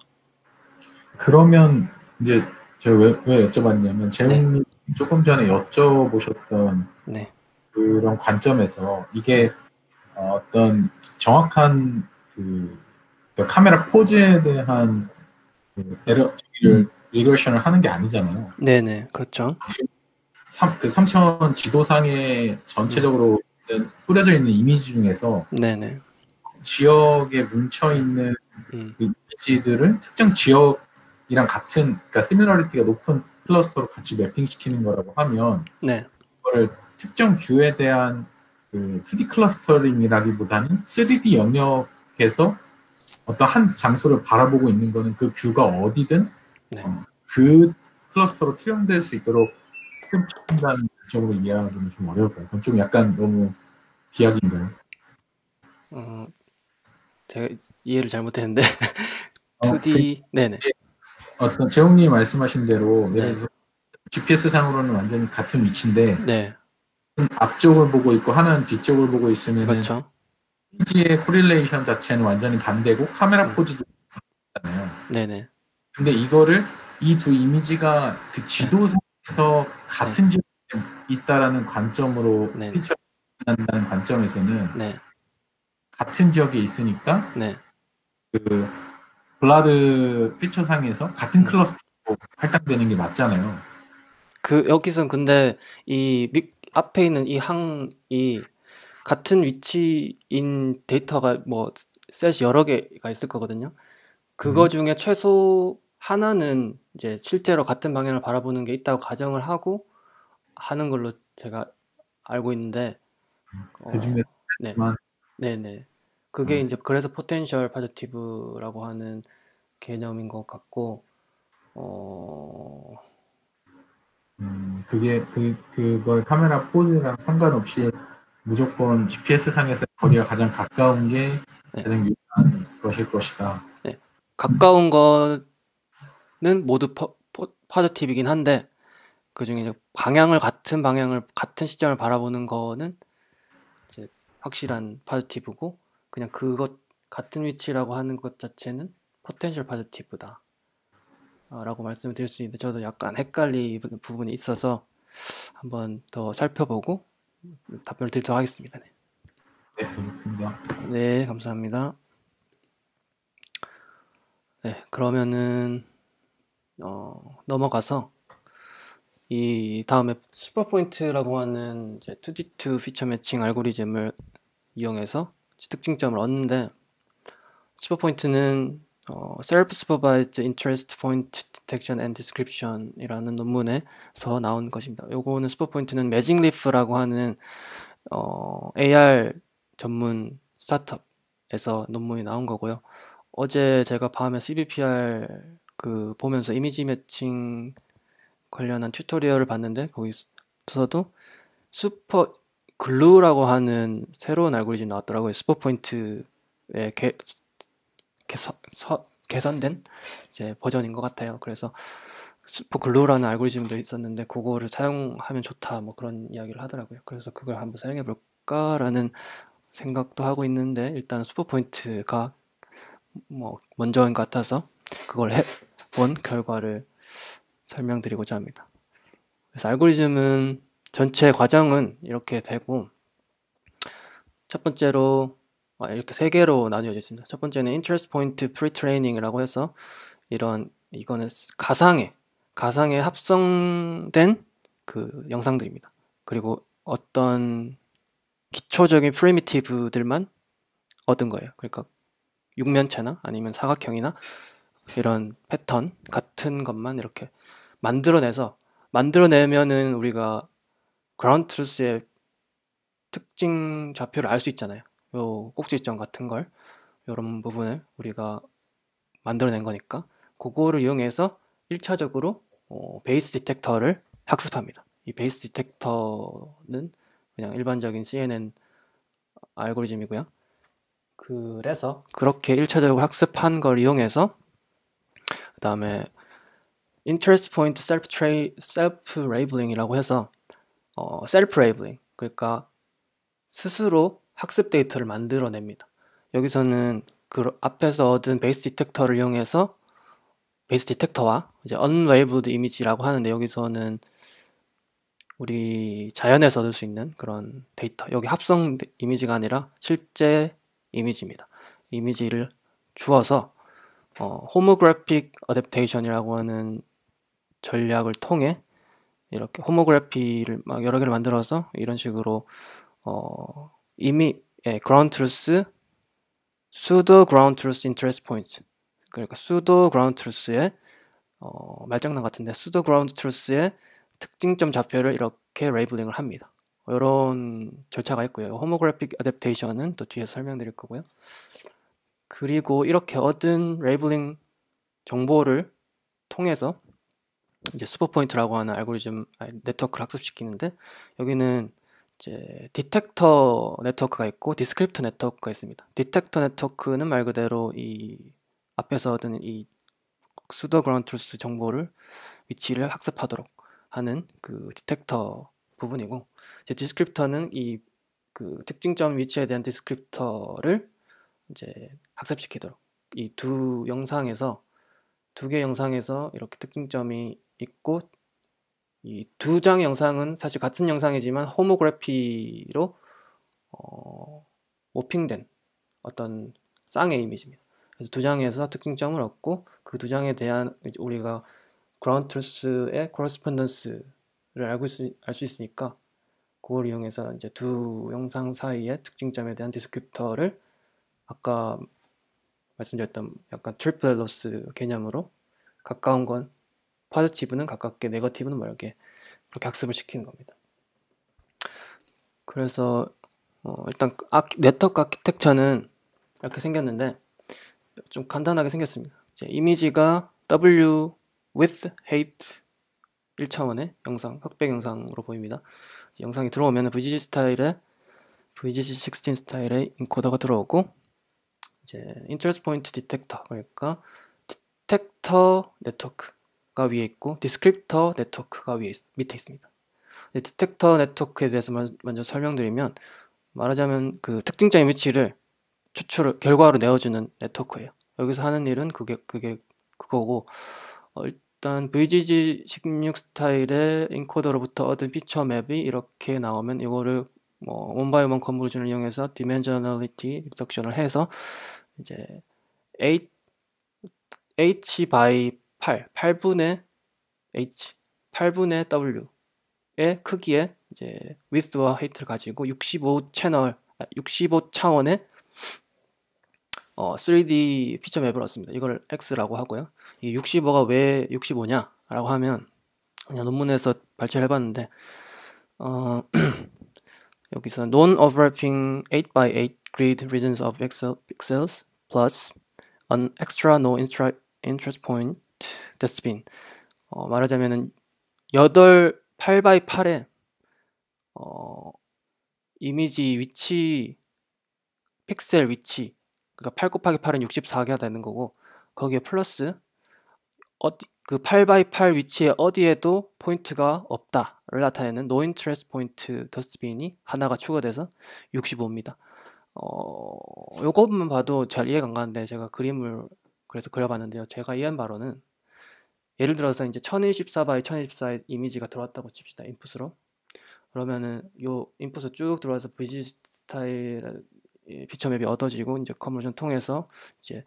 그러면 이제 제가 왜, 왜 여쭤봤냐면 재웅님 조금 전에 여쭤보셨던 네, 그런 관점에서 이게 어, 어떤 정확한 그, 그 카메라 포즈에 대한 그 에러 를 regression을 하는 게 아니잖아요. 네, 네, 그렇죠. 삼, 그 삼차원 지도상에 전체적으로 뿌려져 있는 이미지 중에서 네, 네, 지역에 뭉쳐 있는 음, 그 이미지들을 특정 지역이랑 같은 그러니까 similarity가 높은 cluster로 같이 mapping시키는 거라고 하면 네, 그거를 특정 view에 대한 그 2D 클러스터링이라기보다는 3D 영역에서 어떤 한 장소를 바라보고 있는 거는 그 뷰가 어디든 네. 어, 그 클러스터로 투영될 수 있도록 시킨다는 관점으로 이해하기는 좀 어려울까요? 그건 좀 약간 너무 비약인가요? 어, 제가 이해를 잘못했는데 어, 2D, 네, 네, 어떤 재홍님이 말씀하신 대로 네. 예를 들어서 GPS 상으로는 완전히 같은 위치인데 네, 앞쪽을 보고 있고 하나는 뒤쪽을 보고 있으면 그렇죠. 이미지의 correlation 자체는 완전히 반대고 카메라 음. 포즈도 다르잖아요. 네, 네, 근데 이거를 이 두 이미지가 그 지도상에서 같은 지역에 있다라는 관점으로 네. feature한다는 관점에서는 네, 같은 지역에 있으니까 네, 그 블라드 피처상에서 같은 음. 클러스터로 할당되는 게 맞잖아요. 그 여기선 근데 이 믹- 앞에 있는 이 항이 같은 위치인 데이터가 뭐 셋이 여러 개가 있을 거거든요. 그거 음. 중에 최소 하나는 이제 실제로 같은 방향을 바라보는 게 있다고 가정을 하고 하는 걸로 제가 알고 있는데 어, 그 중에 네, 만- 네네. 그게 음. 이제 그래서 potential positive라고 하는 개념인 것 같고 어, 음, 그게 그 그걸 카메라 포즈랑 상관없이 무조건 GPS 상에서 거리가 가장 가까운 게 네. 가장 유리한 것일 것이다. 가까운 거는 모두 po, po, positive이긴 한데 그 중에 이제 방향을 같은 방향을 같은 시점을 바라보는 거는 이제 확실한 positive고 그냥 그것 같은 위치라고 하는 것 자체는 potential positive다. 아, 라고 말씀을 드릴 수 있는데 저도 약간 헷갈리는 부분이 있어서 한번 더 살펴보고 답변을 드리도록 하겠습니다. 네. 네, 알겠습니다. 네, 감사합니다. 네, 그러면은 어, 넘어가서 이 다음에 SuperPoint라고 하는 이제 2D2 feature matching 알고리즘을 이용해서 특징점을 얻는데 SuperPoint는 어, Self-Supervised Interest Point Detection and Description이라는 논문에서 나온 것입니다. 요거는 SuperPoint는 Magic Leap이라고 하는 어, AR 전문 스타트업에서 논문이 나온 거고요. 어제 제가 밤에 CVPR 그 보면서 이미지 매칭 관련한 tutorial을 봤는데 거기서도 SuperGlue라고 하는 새로운 알고리즘 나왔더라고요. SuperPoint에 개, 개서, 서, 개선된 이제 버전인 것 같아요. 그래서 SuperGlue라는 알고리즘도 있었는데 그거를 사용하면 좋다 뭐 그런 이야기를 하더라고요. 그래서 그걸 한번 사용해 볼까라는 생각도 하고 있는데 일단 SuperPoint가 뭐 먼저인 것 같아서 그걸 해본 결과를 설명드리고자 합니다. 그래서 알고리즘은 전체 과정은 이렇게 되고 첫 번째로 아, 이렇게 세 개로 나뉘어져 있습니다. 첫 번째는 interest point pre-training이라고 해서 이런 이거는 가상의 가상에 합성된 그 영상들입니다. 그리고 어떤 기초적인 primitive들만 얻은 거예요. 그러니까 육면체나 아니면 사각형이나 이런 패턴 같은 것만 이렇게 만들어내서 만들어내면은 우리가 ground truth의 특징 좌표를 알 수 있잖아요. 요 꼭지점 같은 걸 이런 부분을 우리가 만들어낸 거니까 그거를 이용해서 1차적으로 어, base detector를 학습합니다. 이 base detector는 그냥 일반적인 CNN 알고리즘이고요. 그래서 그렇게 1차적으로 학습한 걸 이용해서 그 다음에 interest point self tra self labeling이라고 해서 어, self labeling 그러니까 스스로 학습 데이터를 만들어냅니다. 여기서는 그 앞에서 얻은 베이스 디텍터를 이용해서 베이스 디텍터와 이제 unlabeled 이미지라고 하는데 여기서는 우리 자연에서 얻을 수 있는 그런 데이터 여기 합성 이미지가 아니라 실제 이미지입니다. 이미지를 주어서 어, 호모그래픽 어댑테이션이라고 하는 전략을 통해 이렇게 호모그래피를 막 여러 개를 만들어서 이런 식으로 어, 이미 예, ground truth, pseudo ground truth interest points 그러니까 pseudo ground truth의 어, 말장난 같은데 pseudo ground truth의 특징점 좌표를 이렇게 labeling을 합니다. 이런 절차가 있고요. homographic adaptation은 또 뒤에서 설명드릴 거고요. 그리고 이렇게 얻은 labeling 정보를 통해서 이제 SuperPoint라고 하는 알고리즘 네트워크를 학습시키는데 여기는 이제 detector 네트워크가 있고 descriptor 네트워크가 있습니다. detector 네트워크는 말 그대로 이 앞에서 얻은 이 pseudo truth 정보를 위치를 학습하도록 하는 그 detector 부분이고 이제 descriptor는 이 그 특징점 위치에 대한 descriptor를 이제 학습시키도록 이 두 영상에서 두 개 영상에서 이렇게 특징점이 있고 이 두 장 영상은 사실 같은 영상이지만 homography로 어, warping된 어떤 쌍의 이미지입니다. 그래서 두 장에서 특징점을 얻고 그 두 장에 대한 우리가 ground truth의 correspondence를 알고 알 수 있으니까 그걸 이용해서 이제 두 영상 사이의 특징점에 대한 descriptor를 아까 말씀드렸던 약간 triplet loss 개념으로 가까운 건 포지티브는 가깝게 네거티브는 뭐 이렇게 그렇게 학습을 시키는 겁니다. 그래서 어 일단 아, 네트워크 아키텍처는 이렇게 생겼는데 좀 간단하게 생겼습니다. 이제 이미지가 W width height 1차원의 영상, 흑백 영상으로 보입니다. 영상이 들어오면 VGG 스타일의 VGG 16 스타일의 encoder가 들어오고 이제 interest point detector 그러니까 detector 네트워크 가 위에 있고 descriptor 네트워크가 위에 밑에 있습니다. detector 네트워크에 대해서 먼저 설명드리면 말하자면 그 특징점의 위치를 추출을 결과로 내어주는 네트워크예요. 여기서 하는 일은 그게 그게 그거고 어, 일단 VGG 16 스타일의 encoder로부터 얻은 feature map이 이렇게 나오면 이거를 뭐 one by one convolution을 이용해서 dimensionality reduction을 해서 이제 8 h by 8 8분의 h 8분의 w의 크기의 이제 width와 height를 가지고 65 채널 65 아, 차원의 어, 3D 피처 맵을 얻습니다. 이걸 X라고 하고요. 이 65가 왜 65냐라고 하면 그냥 논문에서 발췌를 해봤는데 어, 여기서 non-overlapping 8x8 grid regions of pixel, pixels plus an extra no interest point dustbin. 어, 말하자면은 8 8x8에 어, 이미지 위치 픽셀 위치 그러니까 8 곱하기 8은 64개가 되는 거고 거기에 플러스 어디 그 8x8 위치에 어디에도 포인트가 없다를 나타내는 no interest point dustbin이 하나가 추가돼서 65입니다. 어, 요것만 봐도 잘 이해가 안 가는데 제가 그림을 그래서 그려봤는데요. 제가 이해한 바로는 예를 들어서 이제 1024 x 1024의 이미지가 들어왔다고 칩시다. 인풋으로. 그러면은 요 인풋을 쭉 들어와서 VG 스타일 피처 맵이 얻어지고 이제 컨버전 통해서 이제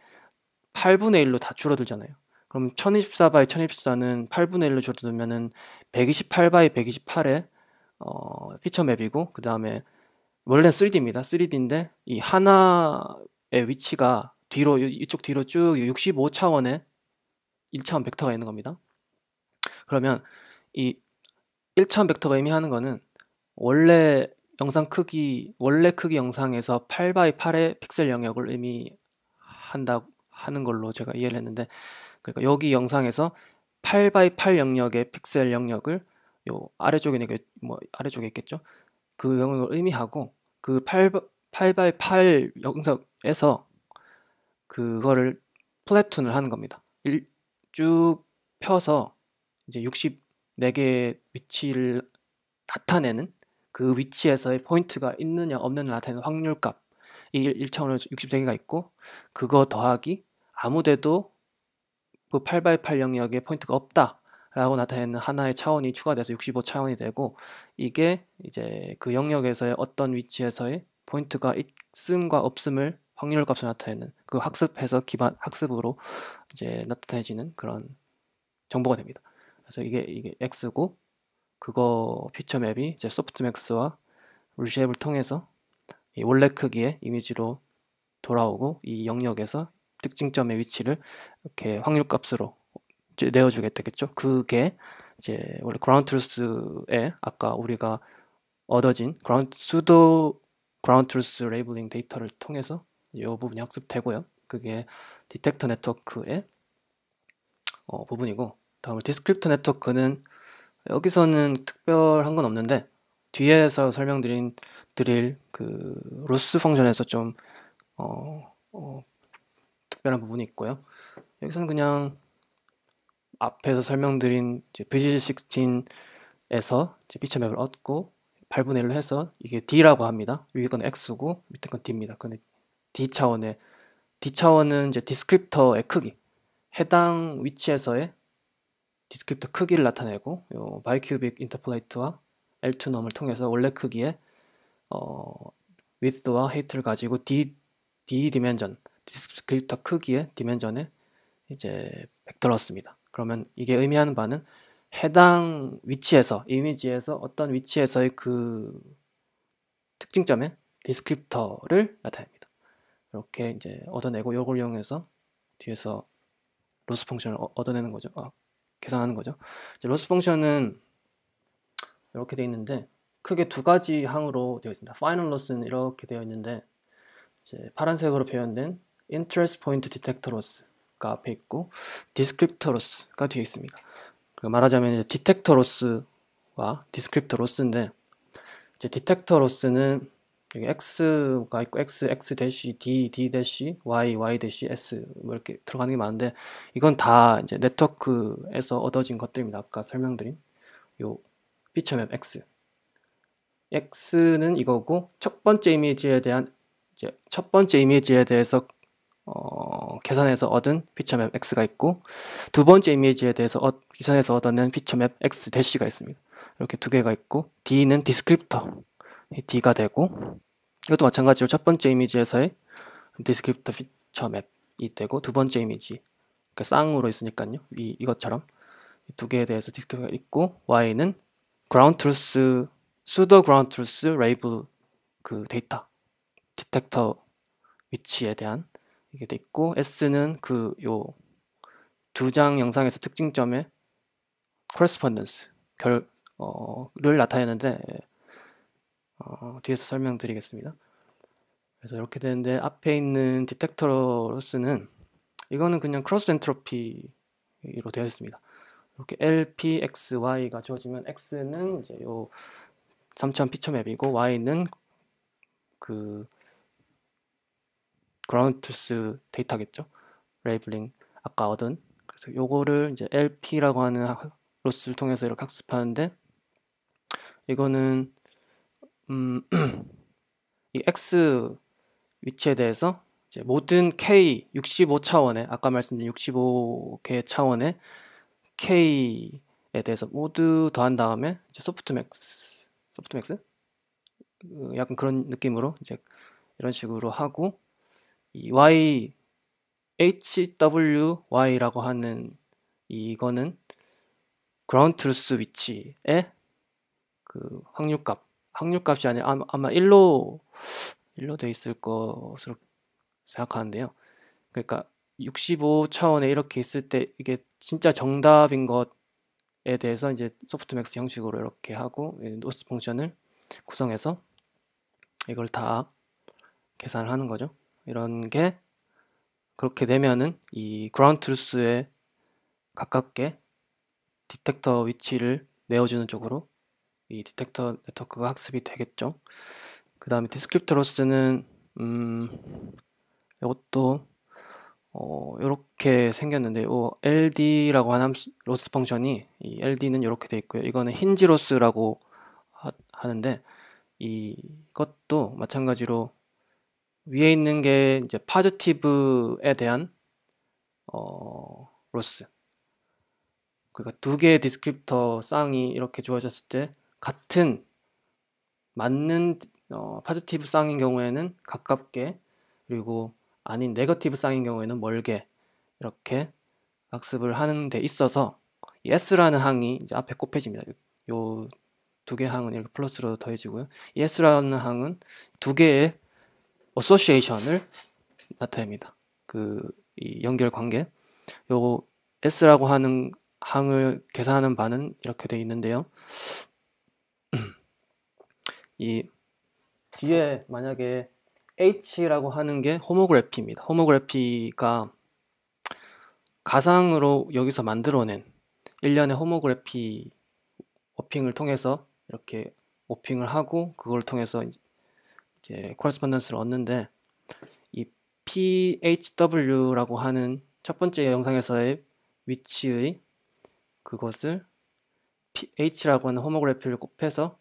8분의 1로 다 줄어들잖아요. 그럼 1024 x 1024는 8분의 1로 줄어들면은 128 x 128의 어, 피처 맵이고 그 다음에 원래는 3D입니다. 3D인데 이 하나의 위치가 뒤로 이쪽 뒤로 쭉 65차원의 1차원 벡터가 있는 겁니다. 그러면 이 1차원 벡터가 의미하는 거는 원래 영상 크기 원래 크기 영상에서 8x8의 픽셀 영역을 의미한다 하는 걸로 제가 이해를 했는데 그러니까 여기 영상에서 8x8 영역의 픽셀 영역을 요 아래쪽에 뭐 아래쪽에 있겠죠. 그 영역을 의미하고 그 8, 8x8 영상에서 그거를 플래툰을 하는 겁니다. 일, 쭉 펴서 이제 64개의 위치를 나타내는 그 위치에서의 포인트가 있느냐 없느냐 나타내는 확률값. 이 1차원으로 63개가 있고 그거 더하기 아무데도 그 8x8 영역에 포인트가 없다 라고 나타내는 하나의 차원이 추가돼서 65차원이 되고 이게 이제 그 영역에서의 어떤 위치에서의 포인트가 있음과 없음을 확률 값을 나타내는 그 학습해서 기반 학습으로 이제 나타내지는 그런 정보가 됩니다. 그래서 이게 이게 x고 그거 feature map이 이제 softmax와 reshape을 통해서 이 원래 크기의 이미지로 돌아오고 이 영역에서 특징점의 위치를 이렇게 확률 값으로 내어주게 되겠죠. 그게 이제 원래 ground truth에 아까 우리가 얻어진 ground pseudo ground truth labeling 데이터를 통해서 이 부분이 학습되고요. 그게 detector 네트워크의 어, 부분이고 다음으로 descriptor 네트워크는 여기서는 특별한 건 없는데 뒤에서 설명드린 드릴 그 loss function에서 좀 어, 어, 특별한 부분이 있고요. 여기서는 그냥 앞에서 설명드린 VG16에서 피처 맵을 얻고 8분의 1로 해서 이게 D라고 합니다. 위에 건 X고 밑에 건 D입니다. 근데 D 차원의 D 차원은 이제 descriptor의 크기, 해당 위치에서의 descriptor 크기를 나타내고 요 바이큐빅 인터폴레이트와 L2 놈을 통해서 원래 크기의 어, width와 height를 가지고 D D dimension descriptor 크기의 dimension에 이제 벡터를 얻습니다. 그러면 이게 의미하는 바는 해당 위치에서 이미지에서 어떤 위치에서의 그 특징점의 descriptor를 나타냅니다. 이렇게 이제 얻어내고 이걸 이용해서 뒤에서 loss function을 얻어내는 거죠. 아, 계산하는 거죠. loss function은 이렇게 되어 있는데 크게 두 가지 항으로 되어 있습니다. final loss는 이렇게 되어 있는데 이제 파란색으로 표현된 interest point detector loss가 앞에 있고 descriptor loss가 뒤에 있습니다. 말하자면 이제 detector loss와 descriptor loss인데 이제 detector loss는 여기 x가 있고 x, x dash, d, d dash, y, y dash, s 뭐 이렇게 들어가는 게 많은데 이건 다 이제 네트워크에서 얻어진 것들입니다. 아까 설명드린 요 feature map x. x는 이거고 첫 번째 이미지에 대한 이제 첫 번째 이미지에 대해서 어, 계산해서 얻은 feature map x가 있고 두 번째 이미지에 대해서 어, 계산해서 얻어낸 피처맵 x 대시가 있습니다. 이렇게 두 개가 있고 d는 descriptor d가 되고 이것도 마찬가지로 첫 번째 이미지에서의 descriptor feature map이 되고 두 번째 이미지 그러니까 쌍으로 있으니까요. 이, 이것처럼 두 개에 대해서 descriptor가 있고 y는 ground truth pseudo ground truth label 그 데이터 detector 위치에 대한 이게 돼 있고 s는 그 요 두 장 영상에서 특징점의 correspondence 결 어 를 나타내는데 어, 뒤에서 설명드리겠습니다. 그래서 이렇게 되는데 앞에 있는 detector loss는 이거는 그냥 cross entropy로 되어 있습니다. 이렇게 LPXY가 주어지면 X는 이제 요 3000 feature map이고 Y는 그 ground truth 데이터겠죠. labeling 아까 얻은 그래서 요거를 이제 LP라고 하는 loss를 통해서 이렇게 학습하는데 이거는 음, [clears throat] 이 X 위치에 대해서 이제 모든 K 65 차원의 아까 말씀드린 65개 차원의 K에 대해서 모두 더한 다음에 이제 softmax softmax? 그 약간 그런 느낌으로 이제 이런 식으로 하고 이 Y HWY라고 하는 이거는 ground truth 위치의 그 확률값 확률값이 아니라 아마, 아마 1로 1로 돼 있을 것으로 생각하는데요. 그러니까 65 차원에 이렇게 있을 때 이게 진짜 정답인 것에 대해서 이제 softmax 형식으로 이렇게 하고 loss function을 구성해서 이걸 다 계산을 하는 거죠. 이런 게 그렇게 되면은 이 ground truth에 가깝게 detector 위치를 내어주는 쪽으로 이 detector 네트워크가 학습이 되겠죠. 그 다음에 descriptor loss는 음 이것도 어 이렇게 생겼는데 요 LD라고 하는 loss function이 이 LD는 이렇게 돼 있고요. 이거는 hinge loss라고 하, 하는데 이것도 마찬가지로 위에 있는 게 이제 positive에 대한 어, loss. 그러니까 두 개의 descriptor 쌍이 이렇게 주어졌을 때 같은 맞는 어, positive 쌍인 경우에는 가깝게 그리고 아닌 negative 쌍인 경우에는 멀게 이렇게 학습을 하는 데 있어서 이 S라는 항이 이제 앞에 곱해집니다. 요 두 개 항은 이렇게 플러스로 더해지고요. 이 S라는 항은 두 개의 어소시에이션을 나타냅니다. 그 이 연결 관계. 요 S라고 하는 항을 계산하는 바는 이렇게 되어 있는데요. 이 뒤에 만약에 H라고 하는 게 호모그래피입니다. 호모그래피가 가상으로 여기서 만들어낸 일련의 호모그래피 워핑을 통해서 이렇게 워핑을 하고 그걸 통해서 이제 코레스폰던스를 얻는데 이 PHW라고 하는 첫 번째 영상에서의 위치의 그것을 H라고 하는 호모그래피를 곱해서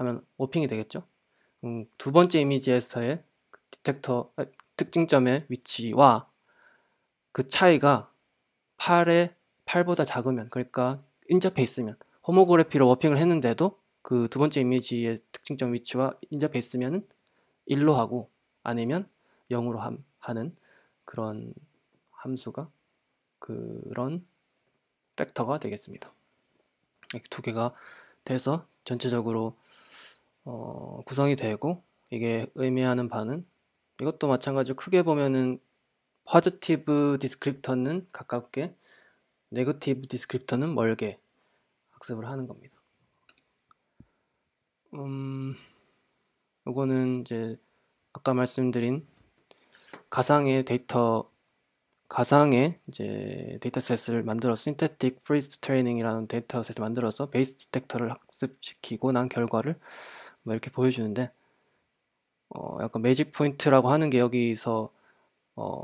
하면 오핑이 되겠죠. 음, 두 번째 이미지에서의 디텍터 아, 특징점의 위치와 그 차이가 8의 8보다 작으면 그러니까 인접해 있으면 호모그래피로 워핑을 했는데도 그 두 번째 이미지의 특징점 위치와 인접해 있으면 1로 하고 아니면 0으로 함, 하는 그런 함수가 그런 팩터가 되겠습니다. 이렇게 두 개가 돼서 전체적으로 어, 구성이 되고 이게 의미하는 바는 이것도 마찬가지로 크게 보면은 positive descriptor는 가깝게 negative descriptor는 멀게 학습을 하는 겁니다. 음, 요거는 이제 아까 말씀드린 가상의 데이터 가상의 이제 dataset을 만들어 synthetic pre-training이라는 dataset을 만들어서 base detector를 학습시키고 난 결과를 뭐 이렇게 보여주는데 어 약간 매직 포인트라고 하는 게 여기서 어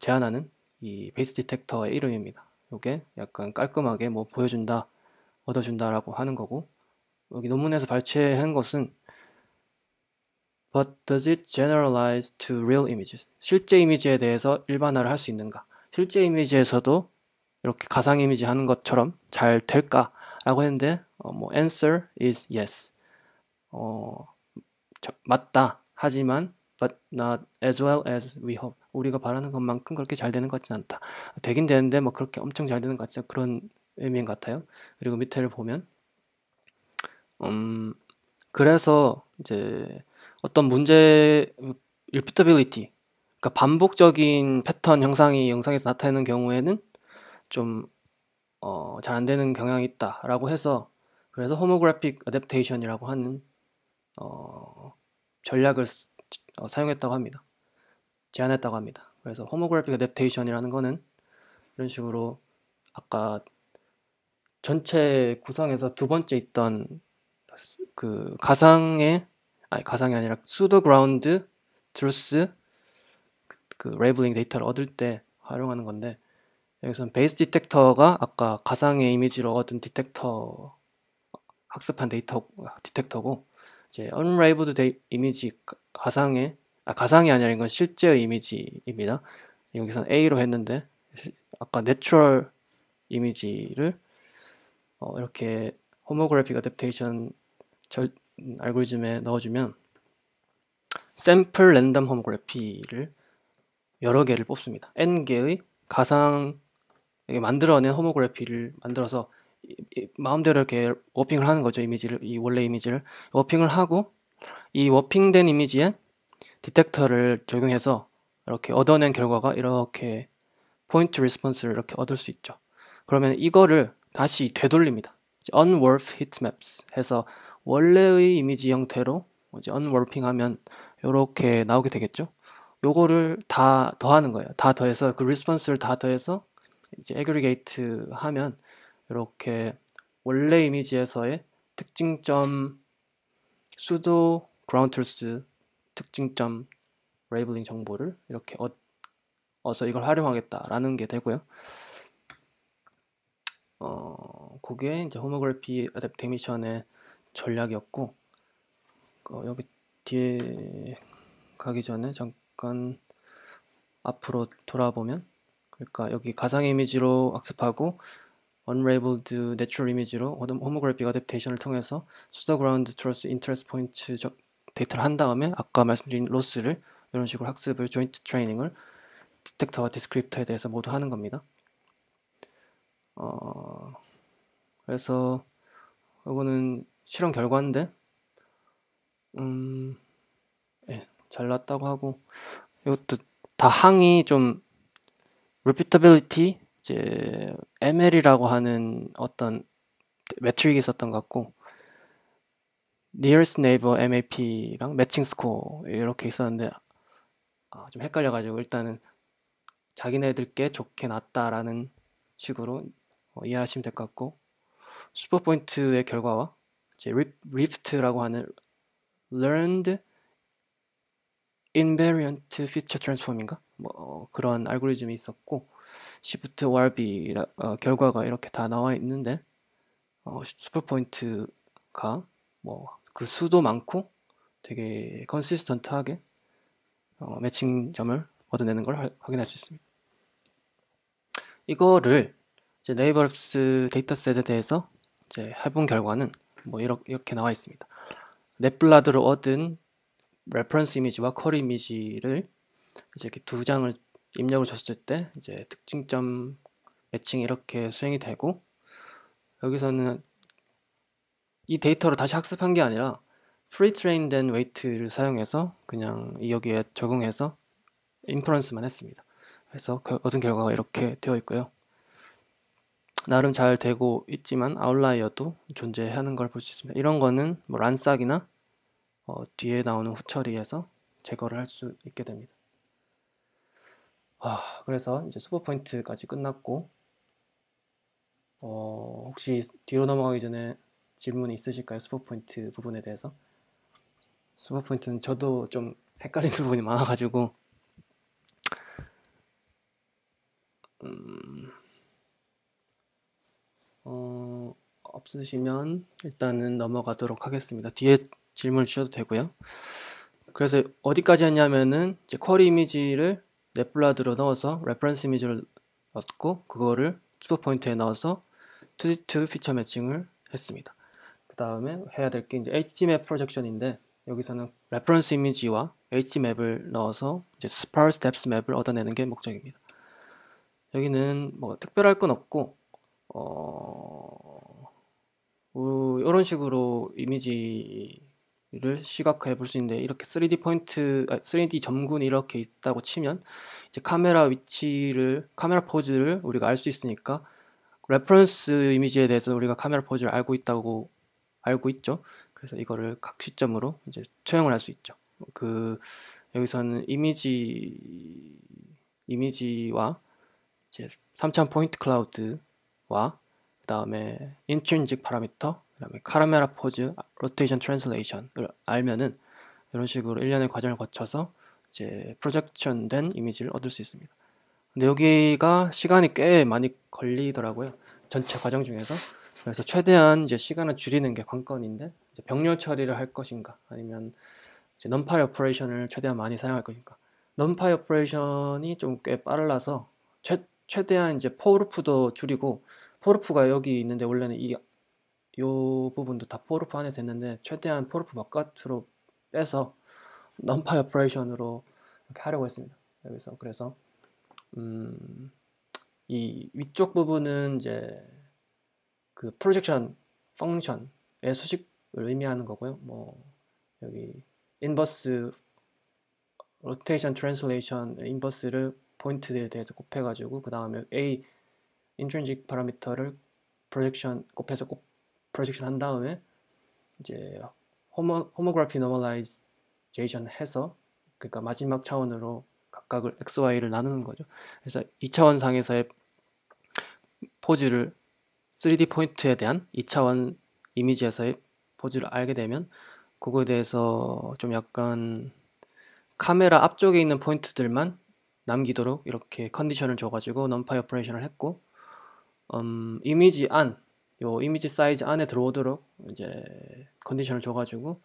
제안하는 이 베이스 디텍터의 이름입니다. 이게 약간 깔끔하게 뭐 보여준다, 얻어준다라고 하는 거고 여기 논문에서 발췌한 것은 But does it generalize to real images? 실제 이미지에 대해서 일반화를 할 수 있는가? 실제 이미지에서도 이렇게 가상 이미지 하는 것처럼 잘 될까? 라고 했는데 어, 뭐 answer is yes. 어, 저, 맞다. 하지만 but not as well as we hope. 우리가 바라는 것만큼 그렇게 잘 되는 것 같지는 않다. 되긴 되는데 뭐 그렇게 엄청 잘 되는 것 같지 그런 의미인 것 같아요. 그리고 밑에를 보면 음 그래서 이제 어떤 문제 repeatability 그러니까 반복적인 패턴 형상이 영상에서 나타내는 경우에는 좀 어, 잘 안 되는 경향이 있다라고 해서 그래서 homographic adaptation이라고 하는 어, 전략을 쓰- 어, 사용했다고 합니다. 제안했다고 합니다. 그래서 homographic adaptation이라는 거는 이런 식으로 아까 전체 구성에서 두 번째 있던 그 가상의 아니 가상이 아니라 pseudo ground truth 그, 그 labeling 데이터를 얻을 때 활용하는 건데 여기서는 base detector가 아까 가상의 이미지로 얻은 detector 학습한 데이터 detector고 이제 unlabeled 데이, 이미지 가- 가상의 아 가상이 아니라 이건 실제의 이미지입니다. 여기서는 A로 했는데 시- 아까 natural 이미지를 어, 이렇게 homographic adaptation 절, 음, 알고리즘에 넣어주면 샘플 random homography를 여러 개를 뽑습니다. n 개의 가상 이게 만들어낸 homography를 만들어서 마음대로 이렇게 warping을 하는 거죠 이미지를 이 원래 이미지를 warping을 하고 이 warping된 이미지에 detector를 적용해서 이렇게 얻어낸 결과가 이렇게 포인트 response를 이렇게 얻을 수 있죠. 그러면 이거를 다시 되돌립니다. unwarp heatmaps 해서 원래의 이미지 형태로 이제 unwarping하면 이렇게 나오게 되겠죠. 요거를 다 더하는 거예요. 다 더해서 그 response를 다 더해서 이제 aggregate 하면 이렇게 원래 이미지에서의 특징점 pseudo truth 특징점 labeling 정보를 이렇게 얻, 어서 이걸 활용하겠다라는 게 되고요. 어, 그게 이제 homography adaptation의 전략이었고 어, 여기 뒤에 가기 전에 잠깐 앞으로 돌아보면 그러니까 여기 가상 이미지로 학습하고 unlabeled natural 이미지로 homographic adaptation을 통해서 pseudo ground truth interest point 데이터를 한 다음에 아까 말씀드린 loss를 이런 식으로 학습을 joint training을 디텍터와 디스크립터에 대해서 모두 하는 겁니다. 어, 그래서 이거는 실험 결과인데 음, 예, 잘 났다고 하고 이것도 다 항이 좀 repeatability 이제 ML이라고 하는 어떤 매트릭이 있었던 것 같고 nearest neighbor MAP랑 매칭 스코어 이렇게 있었는데 아, 좀 헷갈려가지고 일단은 자기네들 게 좋게 났다라는 식으로 어, 이해하시면 될 것 같고 SuperPoint의 결과와 이제 LIFT라고 하는 learned invariant feature transform인가 뭐 어, 그런 알고리즘이 있었고 SIFT 라, 어, 결과가 이렇게 다 나와 있는데 어, SuperPoint가 뭐 그 수도 많고 되게 consistent하게 어, matching점을 얻어내는 걸 하- 확인할 수 있습니다. 이거를 이제 네이버랩스 dataset에 대해서 이제 해본 결과는 뭐 이렇게, 이렇게 나와 있습니다. NetVLAD로 얻은 reference 이미지와 query 이미지를 이제 이렇게 두 장을 입력을 줬을 때 이제 특징점 matching이 이렇게 수행이 되고 여기서는 이 데이터를 다시 학습한 게 아니라 pretrain 된 weight를 사용해서 그냥 이 여기에 적용해서 inference만 했습니다. 그래서 그 얻은 결과가 이렇게 되어 있고요. 나름 잘 되고 있지만 outlier도 존재하는 걸 볼 수 있습니다. 이런 거는 뭐 RANSAC이나 어, 뒤에 나오는 후처리에서 제거를 할 수 있게 됩니다. 아, 그래서 이제 SuperPoint까지 끝났고 어, 혹시 뒤로 넘어가기 전에 질문 있으실까요? SuperPoint 부분에 대해서? SuperPoint는 저도 좀 헷갈리는 [laughs] 부분이 많아가지고 음, 어, 없으시면 일단은 넘어가도록 하겠습니다. 뒤에 질문 주셔도 되고요. 그래서 어디까지 했냐면은 이제 query 이미지를 NetVLAD로 넣어서 reference 이미지를 얻고 그거를 SuperPoint에 넣어서 2D2 피처 매칭을 했습니다. 그 다음에 해야 될 게 이제 HTMap 프로젝션인데 여기서는 레퍼런스 이미지와 HTMap을 넣어서 이제 sparse depth map을 얻어내는 게 목적입니다. 여기는 뭐 특별할 건 없고 어, 이런 식으로 이미지 를 시각화해 볼 수 있는데 이렇게 3D 포인트, 아, 3D 점군이 이렇게 있다고 치면 이제 카메라 위치를 카메라 포즈를 우리가 알 수 있으니까 reference 이미지에 대해서 우리가 카메라 포즈를 알고 있다고 알고 있죠. 그래서 이거를 각 시점으로 이제 투영을 할 수 있죠. 그 여기서는 이미지 이미지와 이제 3차원 point cloud와 그 다음에 intrinsic parameter, 그다음에 카메라 포즈, rotation translation을 알면은 이런 식으로 일련의 과정을 거쳐서 이제 projection 된 이미지를 얻을 수 있습니다. 근데 여기가 시간이 꽤 많이 걸리더라고요. 전체 과정 중에서. 그래서 최대한 이제 시간을 줄이는 게 관건인데 이제 병렬 처리를 할 것인가 아니면 이제 NumPy operation을 최대한 많이 사용할 것인가. NumPy operation이 좀 꽤 빨라서 최, 최대한 이제 for loop도 줄이고 for loop가 여기 있는데 원래는 이 요 부분도 다 for loop 안에서 했는데 최대한 for loop 바깥으로 빼서 NumPy operation으로 이렇게 하려고 했습니다. 여기서 그래서 음, 이 위쪽 부분은 이제 그 projection function의 수식을 의미하는 거고요. 뭐 여기 inverse rotation translation inverse를 포인트에 대해서 곱해가지고 그 다음에 a 인트린직 파라미터를 프로젝션 곱해서 곱 projection 한 다음에 이제 homo homography normalization 해서 그러니까 마지막 차원으로 각각을 x, y를 나누는 거죠. 그래서 2차원 상에서의 포즈를 3D 포인트에 대한 2차원 이미지에서의 포즈를 알게 되면 그거에 대해서 좀 약간 카메라 앞쪽에 있는 포인트들만 남기도록 이렇게 condition을 줘가지고 NumPy operation을 했고 음, 이미지 안, 요 이미지 사이즈 안에 들어오도록 이제 condition을 줘가지고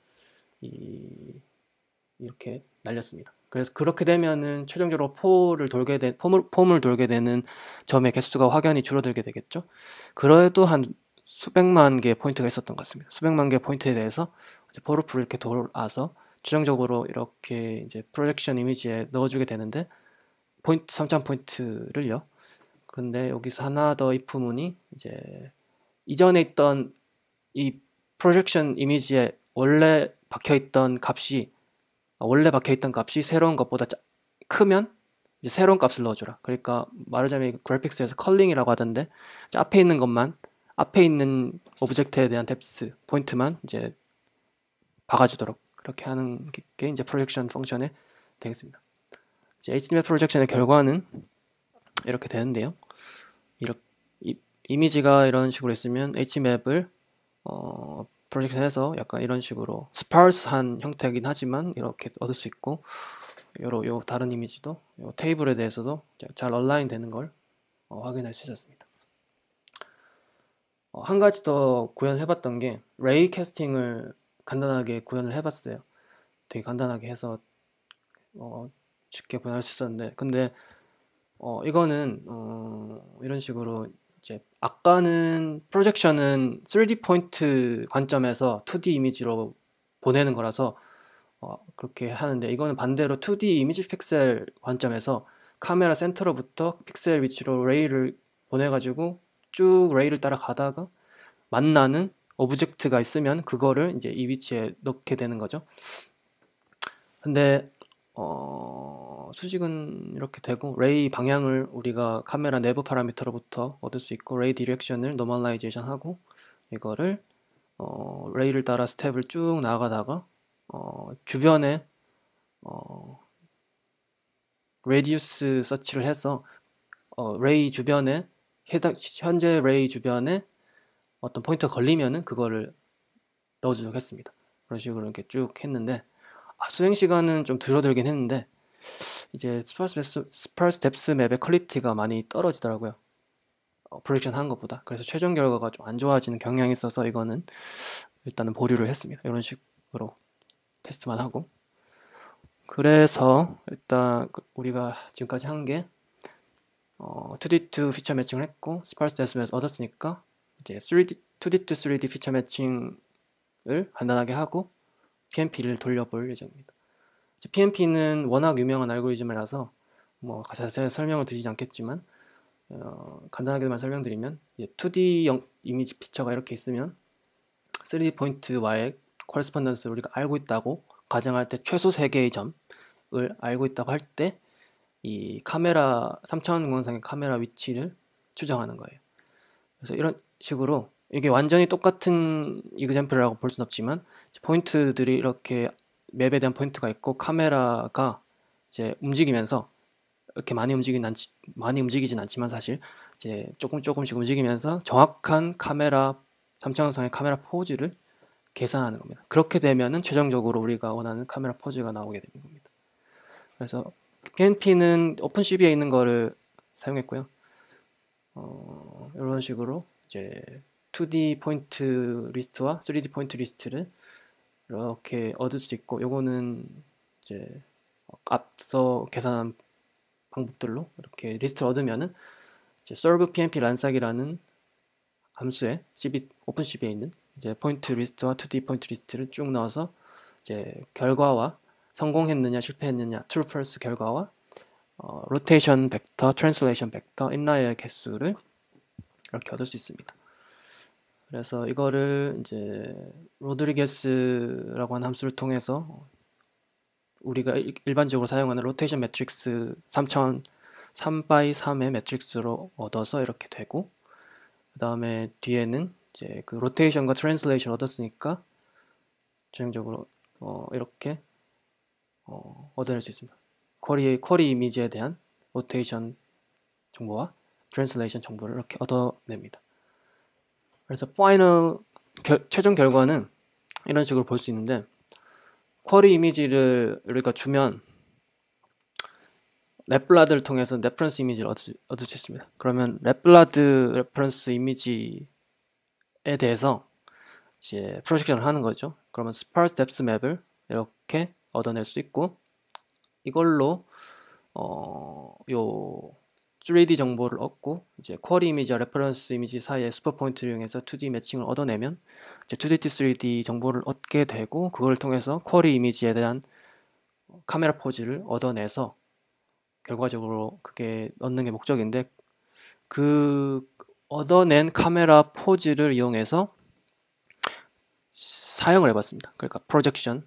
이, 이렇게 날렸습니다. 그래서 그렇게 되면은 최종적으로 for를 돌게 되, for문을, for문을 돌게 되는 점의 개수가 확연히 줄어들게 되겠죠. 그래도 한 수백만 개의 포인트가 있었던 것 같습니다. 수백만 개의 포인트에 대해서 for loop를 이렇게 돌아서 최종적으로 이렇게 이제 projection 이미지에 넣어주게 되는데 포인트 3점 포인트를요. 그런데 여기서 하나 더 if문이 이제 이전에 있던 이 projection 이미지에 원래 박혀있던 값이 원래 박혀있던 값이 새로운 것보다 짜, 크면 이제 새로운 값을 넣어줘라. 그러니까 말하자면 graphics에서 culling이라고 하던데 앞에 있는 것만 앞에 있는 object에 대한 depth 포인트만 이제 박아주도록 그렇게 하는 게 이제 projection function에 되겠습니다. 이제 HTML 프로젝션의 결과는 이렇게 되는데요. 이렇게 이, 이미지가 이런 식으로 있으면 HMap을 어, projection해서 약간 이런 식으로 sparse한 형태이긴 하지만 이렇게 얻을 수 있고 요로 요 다른 이미지도 요 테이블에 대해서도 잘 얼라인 되는 걸 어, 확인할 수 있었습니다. 어, 한 가지 더 구현해봤던 게 레이 캐스팅을 간단하게 구현을 해봤어요. 되게 간단하게 해서 어, 쉽게 구현할 수 있었는데 근데 어, 이거는 어, 이런 식으로 이제 아까는 프로젝션은 3D 포인트 관점에서 2D 이미지로 보내는 거라서 어, 그렇게 하는데 이거는 반대로 2D 이미지 픽셀 관점에서 카메라 센터로부터 픽셀 위치로 ray를 보내가지고 쭉 ray를 따라 가다가 만나는 object가 있으면 그거를 이제 이 위치에 넣게 되는 거죠. 근데 어, 수식은 이렇게 되고 ray 방향을 우리가 카메라 내부 parameter로부터 얻을 수 있고 ray direction을 normalization 하고 이거를 어, ray를 따라 스텝을 쭉 나가다가 어, 주변에 어, radius search를 해서 어, ray 주변에 해당 현재 ray 주변에 어떤 포인트가 걸리면은 그거를 넣어주도록 했습니다. 그런 식으로 이렇게 쭉 했는데 아, 수행 시간은 좀 줄어들긴 했는데 이제 sparse depth map의 quality가 많이 떨어지더라고요. 어, projection 한 것보다. 그래서 최종 결과가 좀 안 좋아지는 경향이 있어서 이거는 일단은 보류를 했습니다. 이런 식으로 테스트만 하고. 그래서 일단 그 우리가 지금까지 한 게 어, 2D2 feature matching을 했고 sparse depth map 얻었으니까 이제 3D, 2D2 3D feature matching을 간단하게 하고 PNP를 돌려볼 예정입니다. PNP는 워낙 유명한 알고리즘이라서 뭐 자세히 설명을 드리지 않겠지만 어, 간단하게만 설명드리면 2D 영, 이미지 피처가 이렇게 있으면 3D 포인트와의 코레스폰던스를 우리가 알고 있다고 가정할 때 최소 3개의 점을 알고 있다고 할 때 이 카메라 3차원 공간상의 카메라 위치를 추정하는 거예요. 그래서 이런 식으로 이게 완전히 똑같은 이그젠플이라고 볼 수는 없지만 포인트들이 이렇게 map에 대한 포인트가 있고 카메라가 이제 움직이면서 이렇게 많이 움직이진 않지 많이 움직이진 않지만 사실 이제 조금 조금씩 움직이면서 정확한 카메라 삼차원상의 카메라 포즈를 계산하는 겁니다. 그렇게 되면은 최종적으로 우리가 원하는 카메라 포즈가 나오게 되는 겁니다. 그래서 PNP는 OpenCV에 있는 거를 사용했고요. 어, 이런 식으로 이제 2D 포인트 리스트와 3D 포인트 리스트를 이렇게 얻을 수 있고 요거는 이제 앞서 계산한 방법들로 이렇게 리스트를 얻으면은 이제 solve pnp RANSAC이라는 함수에 CV OpenCV에 있는 이제 포인트 리스트와 2D 포인트 리스트를 쭉 넣어서 이제 결과와 성공했느냐 실패했느냐 true false 결과와 어, 로테이션 벡터, translation 벡터, inlier 개수를 이렇게 얻을 수 있습니다. 그래서 이거를 이제 Rodrigues라고 하는 함수를 통해서 우리가 일- 일반적으로 사용하는 로테이션 매트릭스 3000 3x 3의 매트릭스로 얻어서 이렇게 되고 그 다음에 뒤에는 이제 그 로테이션과 translation 얻었으니까 최종적으로 어, 이렇게 어, 얻어낼 수 있습니다. query query 이미지에 대한 로테이션 정보와 translation 정보를 이렇게 얻어냅니다. 그래서 final 결- 최종 결과는 이런 식으로 볼 수 있는데 query 이미지를 우리가 주면 NetVLAD를 통해서 reference 이미지를 얻을, 얻을 수 있습니다. 그러면 NetVLAD reference 이미지에 대해서 이제 projection을 하는 거죠. 그러면 sparse depth map을 이렇게 얻어낼 수 있고 이걸로 어, 요 3D 정보를 얻고 이제 query 이미지와 reference 이미지 사이에 SuperPoint를 이용해서 2D matching을 얻어내면 이제 2D, 3D 정보를 얻게 되고 그걸 통해서 query 이미지에 대한 카메라 포즈를 얻어내서 결과적으로 그게 얻는 게 목적인데 그 얻어낸 카메라 포즈를 이용해서 사용을 해봤습니다. 그러니까 projection,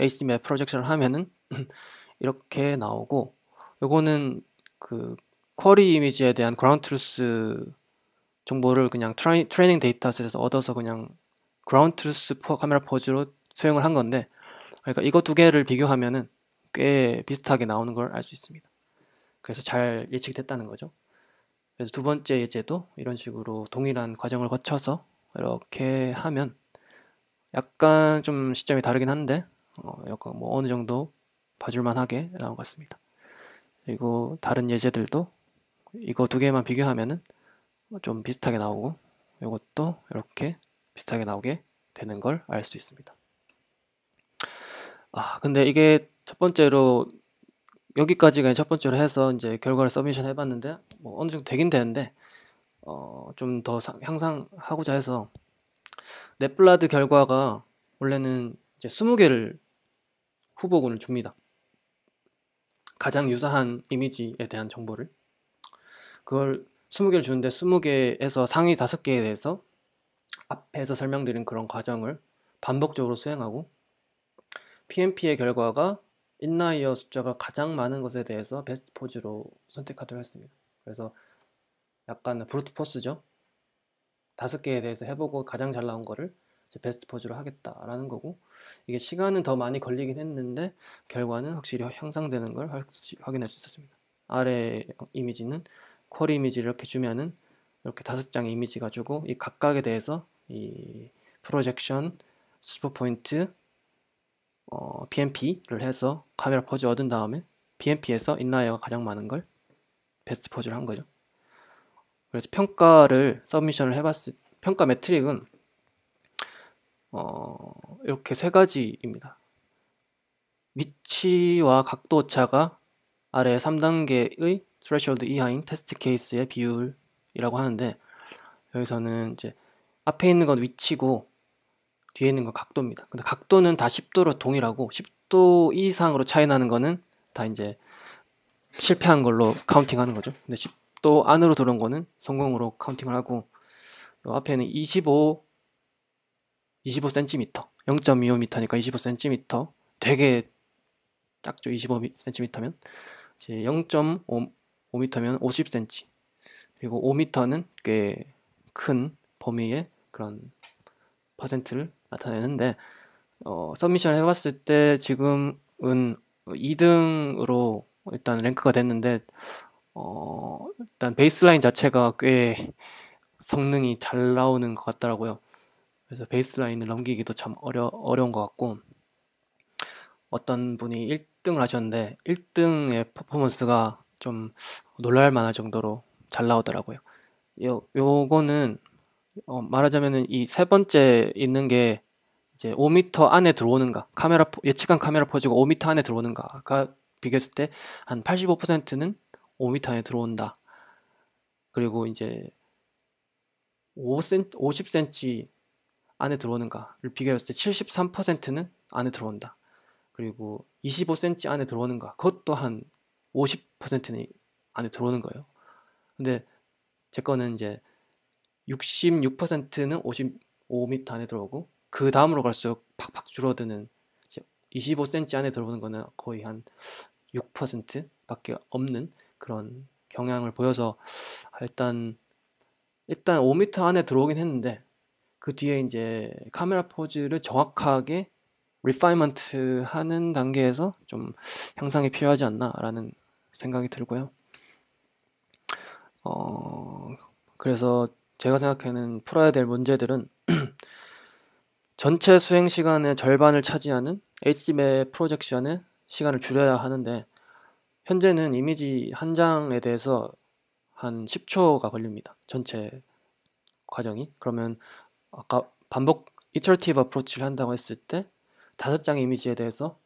AC맵 프로젝션을 하면은 [clears throat] 이렇게 나오고 요거는 그 query 이미지에 대한 ground truth 정보를 그냥 trai, training dataset에서 얻어서 그냥 ground truth 포, 카메라 포즈로 수행을 한 건데 그러니까 이거 두 개를 비교하면은 꽤 비슷하게 나오는 걸 알 수 있습니다. 그래서 잘 예측됐다는 거죠. 그래서 두 번째 예제도 이런 식으로 동일한 과정을 거쳐서 이렇게 하면 약간 좀 시점이 다르긴 한데 어, 약간 뭐 어느 정도 봐줄만하게 나온 것 같습니다. 그리고 다른 예제들도 이거 두 개만 비교하면은 좀 비슷하게 나오고 이것도 이렇게 비슷하게 나오게 되는 걸 알 수 있습니다. 아 근데 이게 첫 번째로 여기까지가 첫 번째로 해서 이제 결과를 서미션 해봤는데 뭐 어느 정도 되긴 되는데 어, 좀 더 향상하고자 해서 넷블라드 결과가 원래는 이제 20개를 후보군을 줍니다. 가장 유사한 이미지에 대한 정보를 그걸 20개를 주는데 20개에서 상위 5개에 대해서 앞에서 설명드린 그런 과정을 반복적으로 수행하고 PMP의 결과가 인라이어 숫자가 가장 많은 것에 대해서 베스트 포즈로 선택하도록 했습니다. 그래서 약간 brute force죠. 다섯 개에 대해서 해보고 가장 잘 나온 거를 베스트 포즈로 하겠다라는 거고 이게 시간은 더 많이 걸리긴 했는데 결과는 확실히 향상되는 걸 확인할 수 있었습니다. 아래 이미지는 query 이미지를 이렇게 주면은 이렇게 다섯 장의 이미지 가지고 이 각각에 대해서 이 projection, SuperPoint, 어, PNP를 해서 카메라 포즈 얻은 다음에 PNP에서 inlier가 가장 많은 걸 베스트 포즈를 한 거죠. 그래서 평가를 submission을 해봤을 평가 metric은 어, 이렇게 세 가지입니다. 위치와 각도 오차가 아래 3단계의 threshold 이하인 테스트 케이스의 비율이라고 하는데 여기서는 이제 앞에 있는 건 위치고 뒤에 있는 건 각도입니다. 근데 각도는 다 10도로 동일하고 10도 이상으로 차이 나는 거는 다 이제 실패한 걸로 카운팅하는 거죠. 근데 10도 안으로 들어온 거는 성공으로 카운팅을 하고 앞에는 25 25cm 0.25m니까 25cm 되게 작죠 25cm면 이제 0.5m면 50cm 그리고 5m는 꽤 큰 범위의 그런 퍼센트를 나타내는데 어, 서미션을 해봤을 때 지금은 2등으로 일단 랭크가 됐는데 어, 일단 베이스라인 자체가 꽤 성능이 잘 나오는 것 같더라고요. 그래서 베이스라인을 넘기기도 참 어려, 어려운 것 같고 어떤 분이 1등을 하셨는데 1등의 퍼포먼스가 좀 놀랄 만할 정도로 잘 나오더라고요. 요, 요거는 어, 말하자면은 이 세 번째 있는 게 이제 5m 안에 들어오는가 카메라 포- 예측한 카메라 포즈가 5m 안에 들어오는가가 비교했을 때 한 85%는 5m 안에 들어온다. 그리고 이제 5cm, 50cm 안에 들어오는가를 비교했을 때 73%는 안에 들어온다. 그리고 25cm 안에 들어오는가 그것도 한 50%는 안에 들어오는 거예요. 근데 제 거는 이제 66%는 5m 안에 들어오고 그 다음으로 갈수록 팍팍 줄어드는 이제 25cm 안에 들어오는 거는 거의 한 6%밖에 없는 그런 경향을 보여서 일단 일단 5m 안에 들어오긴 했는데 그 뒤에 이제 카메라 포즈를 정확하게 refinement 하는 단계에서 좀 향상이 필요하지 않나라는 생각이 들고요. 어, 그래서 제가 생각하는 풀어야 될 문제들은 [clears throat] 전체 수행 시간의 절반을 차지하는 HDMI 프로젝션의 시간을 줄여야 하는데 현재는 이미지 한 장에 대해서 한 10초가 걸립니다. 전체 과정이. 그러면 아까 반복 이터티브 어프로치를 한다고 했을 때 다섯 장의 이미지에 대해서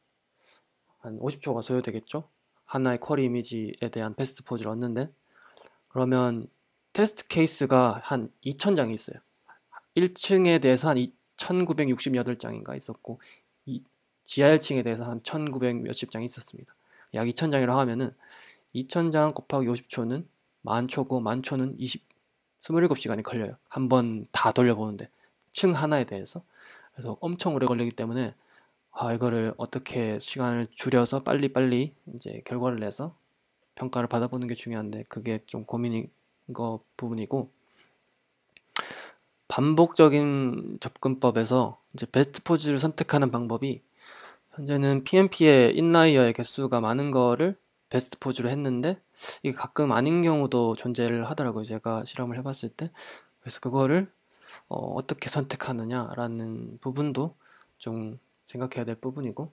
한 50초가 소요되겠죠. 하나의 query 이미지에 대한 베스트 포즈를 얻는데 그러면 테스트 케이스가 한 2000장이 있어요. 1층에 대해서 한 1968장인가 있었고 이 지하 1층에 대해서 한 1900 몇십 장이 있었습니다. 약 2000장이라고 하면은 2000장 곱하기 50초는 만초고 만초는 20 27시간이 걸려요. 한 번 다 돌려보는데 층 하나에 대해서 그래서 엄청 오래 걸리기 때문에 아 이거를 어떻게 시간을 줄여서 빨리빨리 이제 결과를 내서 평가를 받아보는 게 중요한데 그게 좀 고민인 거 부분이고 반복적인 접근법에서 이제 베스트 포즈를 선택하는 방법이 현재는 PMP의 인라이어의 개수가 많은 거를 베스트 포즈로 했는데 이게 가끔 아닌 경우도 존재를 하더라고요. 제가 실험을 해봤을 때. 그래서 그거를 어, 떻게 선택하느냐라는 부분도 좀 생각해야 될 부분이고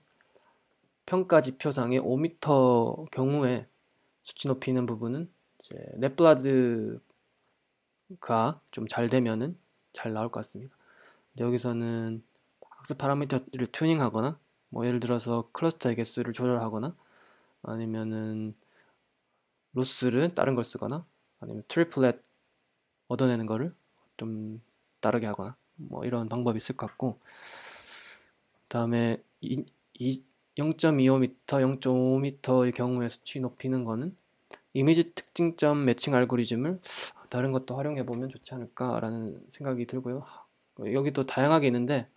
평가 지표상의 5m 경우에 수치 높이는 부분은 이제 넷블라드가 좀 잘 되면은 잘 나올 것 같습니다. 여기서는 학습 파라미터를 튜닝하거나 뭐 예를 들어서 클러스터의 개수를 조절하거나 아니면은 loss를 다른 걸 쓰거나 아니면 triplet 얻어내는 거를 좀 다르게 하거나 뭐 이런 방법이 있을 것 같고 그 다음에 이, 이 0.25m, 0.5m의 경우에 수치 높이는 거는 이미지 특징점 매칭 알고리즘을 다른 것도 활용해 보면 좋지 않을까라는 생각이 들고요. 여기도 다양하게 있는데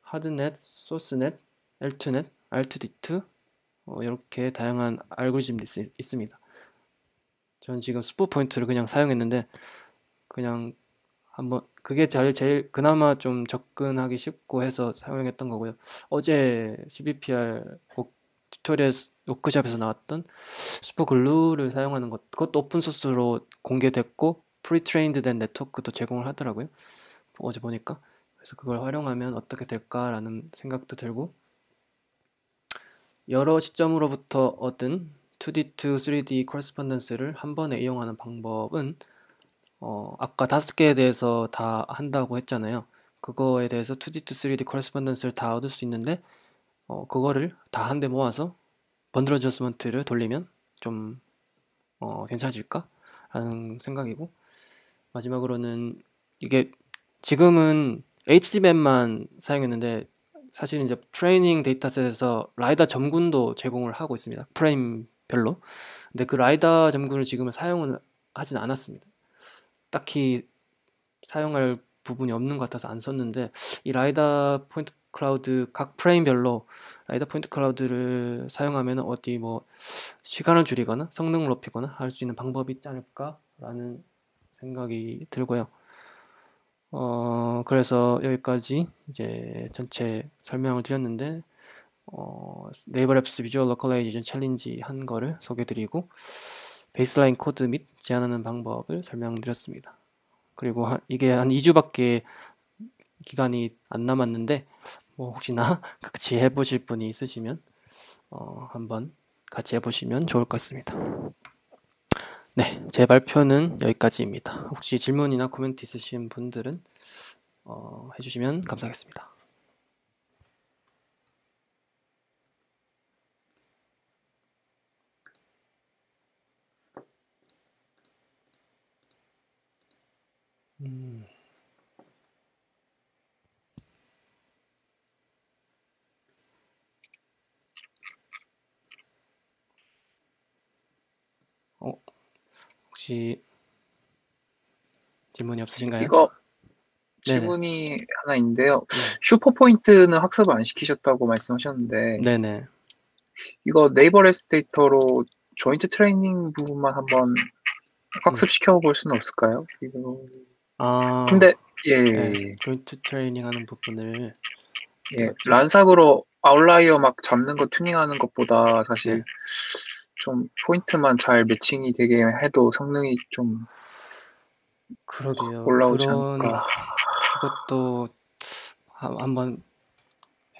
HardNet, SOSNet, L2-Net, R2D2 어, 이렇게 다양한 알고리즘이 있, 있습니다. 저는 지금 SuperPoint를 그냥 사용했는데 그냥 한번 그게 잘 제일 그나마 좀 접근하기 쉽고 해서 사용했던 거고요. 어제 CVPR tutorial 워크샵에서 나왔던 SuperGlue를 사용하는 것 그것도 open source로 공개됐고 pretrained 된 네트워크도 제공을 하더라고요. 어제 보니까 그래서 그걸 활용하면 어떻게 될까라는 생각도 들고 여러 시점으로부터 얻은 2D to 3D 코레스폰던스를 한 번에 이용하는 방법은 어, 아까 다섯 개에 대해서 다 한다고 했잖아요. 그거에 대해서 2D to 3D 코레스폰던스를 다 얻을 수 있는데 어, 그거를 다한대 모아서 번들 어저스먼트를 돌리면 좀 어, 괜찮아질까? 라는 생각이고 마지막으로는 이게 지금은 HDM만 사용했는데 사실 이제 training dataset에서 LiDAR 점군도 제공을 하고 있습니다. 프레임별로. 근데 그 라이다 점군을 지금은 사용은 하진 않았습니다. 딱히 사용할 부분이 없는 것 같아서 안 썼는데 이 LiDAR point cloud 각 프레임별로 LiDAR point cloud를 사용하면 어디 뭐 시간을 줄이거나 성능을 높이거나 할 수 있는 방법이 있지 않을까라는 생각이 들고요. 어, 그래서 여기까지 이제 전체 설명을 드렸는데, 어, 네이버 랩스 Visual Localization Challenge 한 거를 소개드리고, baseline code 및 제안하는 방법을 설명드렸습니다. 그리고 한- 이게 한 2주밖에 기간이 안 남았는데, 뭐 혹시나 [laughs] 같이 해보실 분이 있으시면, 어, 한번 같이 해보시면 좋을 것 같습니다. 네, 제 발표는 여기까지입니다. 혹시 질문이나 코멘트 있으신 분들은 어, 해주시면 감사하겠습니다. 음, 어, 혹시 질문이 없으신가요? 이거 네네. 질문이 하나 있는데요. 네. SuperPoint는 학습을 안 시키셨다고 말씀하셨는데 네네. 이거 네이버 랩스 데이터로 joint training 부분만 한번 학습시켜 볼 수는 없을까요? 이거 아, 근데 예, 네, joint training 하는 부분을 예, RANSAC으로 outlier 막 잡는 거 튜닝하는 것보다 사실 네. 좀 포인트만 잘 매칭이 되게 해도 성능이 좀 그러게요. 올라오지 그런 않을까. 그것도 한- 한번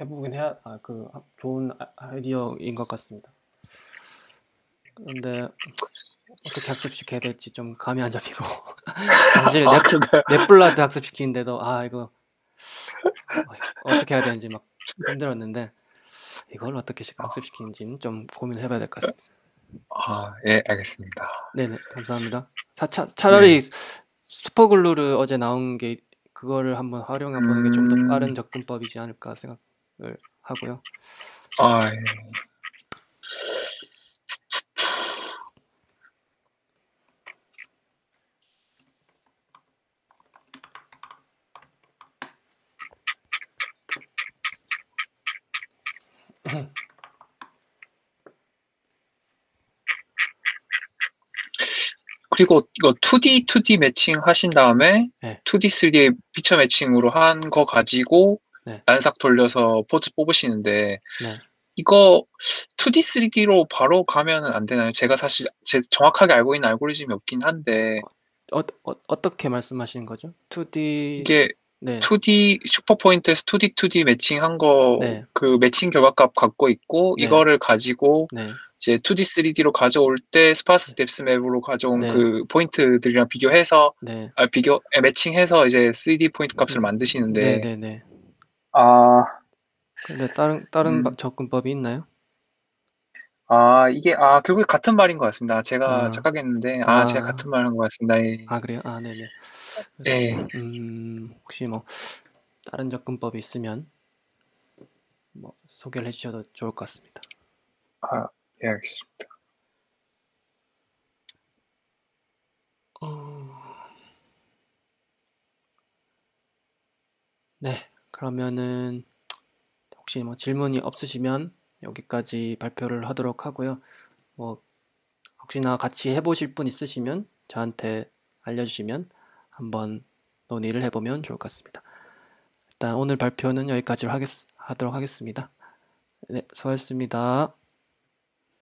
해보긴 해야 아, 그 좋은 아- 아이디어인 것 같습니다. 근데 어떻게 학습시켜야 될지 좀 감이 안 잡히고 [laughs] 사실 아, 넷, 그런가요? 넷블라드 학습시키는데도 아 이거 어, 어떻게 해야 되는지 막 힘들었는데 이걸 어떻게 시- 학습시키는지는 좀 고민을 해봐야 될 것 같습니다. 아, 예, 알겠습니다. 네네 감사합니다. 차, 차, 차라리 슈퍼글루를 어제 나온 게 그거를 한번 활용해 보는 게 좀더 음. 빠른 접근법이지 않을까 생각을 하고요. 아, 예. 그리고 이거 2D, 2D 매칭 하신 다음에 네. 2D, 3D 피처 매칭으로 한 거 가지고 네. 란삭 돌려서 포즈 뽑으시는데 네. 이거 2D, 3D로 바로 가면 안 되나요? 제가 사실 제 정확하게 알고 있는 알고리즘이 없긴 한데 어, 어, 어떻게 말씀하시는 거죠? 2D 이게 네. 2D 슈퍼포인트에서 2D, 2D 매칭한 거 네. 그 매칭 결과값 갖고 있고 네. 이거를 가지고 네. 이제 2D, 3D로 가져올 때 sparse depth map으로 가져온 네. 그 포인트들이랑 비교해서 네. 아, 비교 에, matching해서 이제 3D 포인트 값을 음. 만드시는데 네, 네, 네. 아, 근데 다른 다른 음. 바- 접근법이 있나요? 아 이게 아 결국에 같은 말인 것 같습니다. 제가 아. 착각했는데 아, 아. 제가 같은 말한 것 같습니다. 예. 아, 그래요? 아, 네, 네. 네. 음, 혹시 뭐 다른 접근법이 있으면 뭐 소개를 해 주셔도 좋을 것 같습니다. 아, 예, 알겠습니다. 어... 네, 그러면은 혹시 뭐 질문이 없으시면 여기까지 발표를 하도록 하고요. 뭐 혹시나 같이 해보실 분 있으시면 저한테 알려주시면 한번 논의를 해보면 좋을 것 같습니다. 일단 오늘 발표는 여기까지로 하겠, 하도록 하겠습니다. 네, 수고하셨습니다.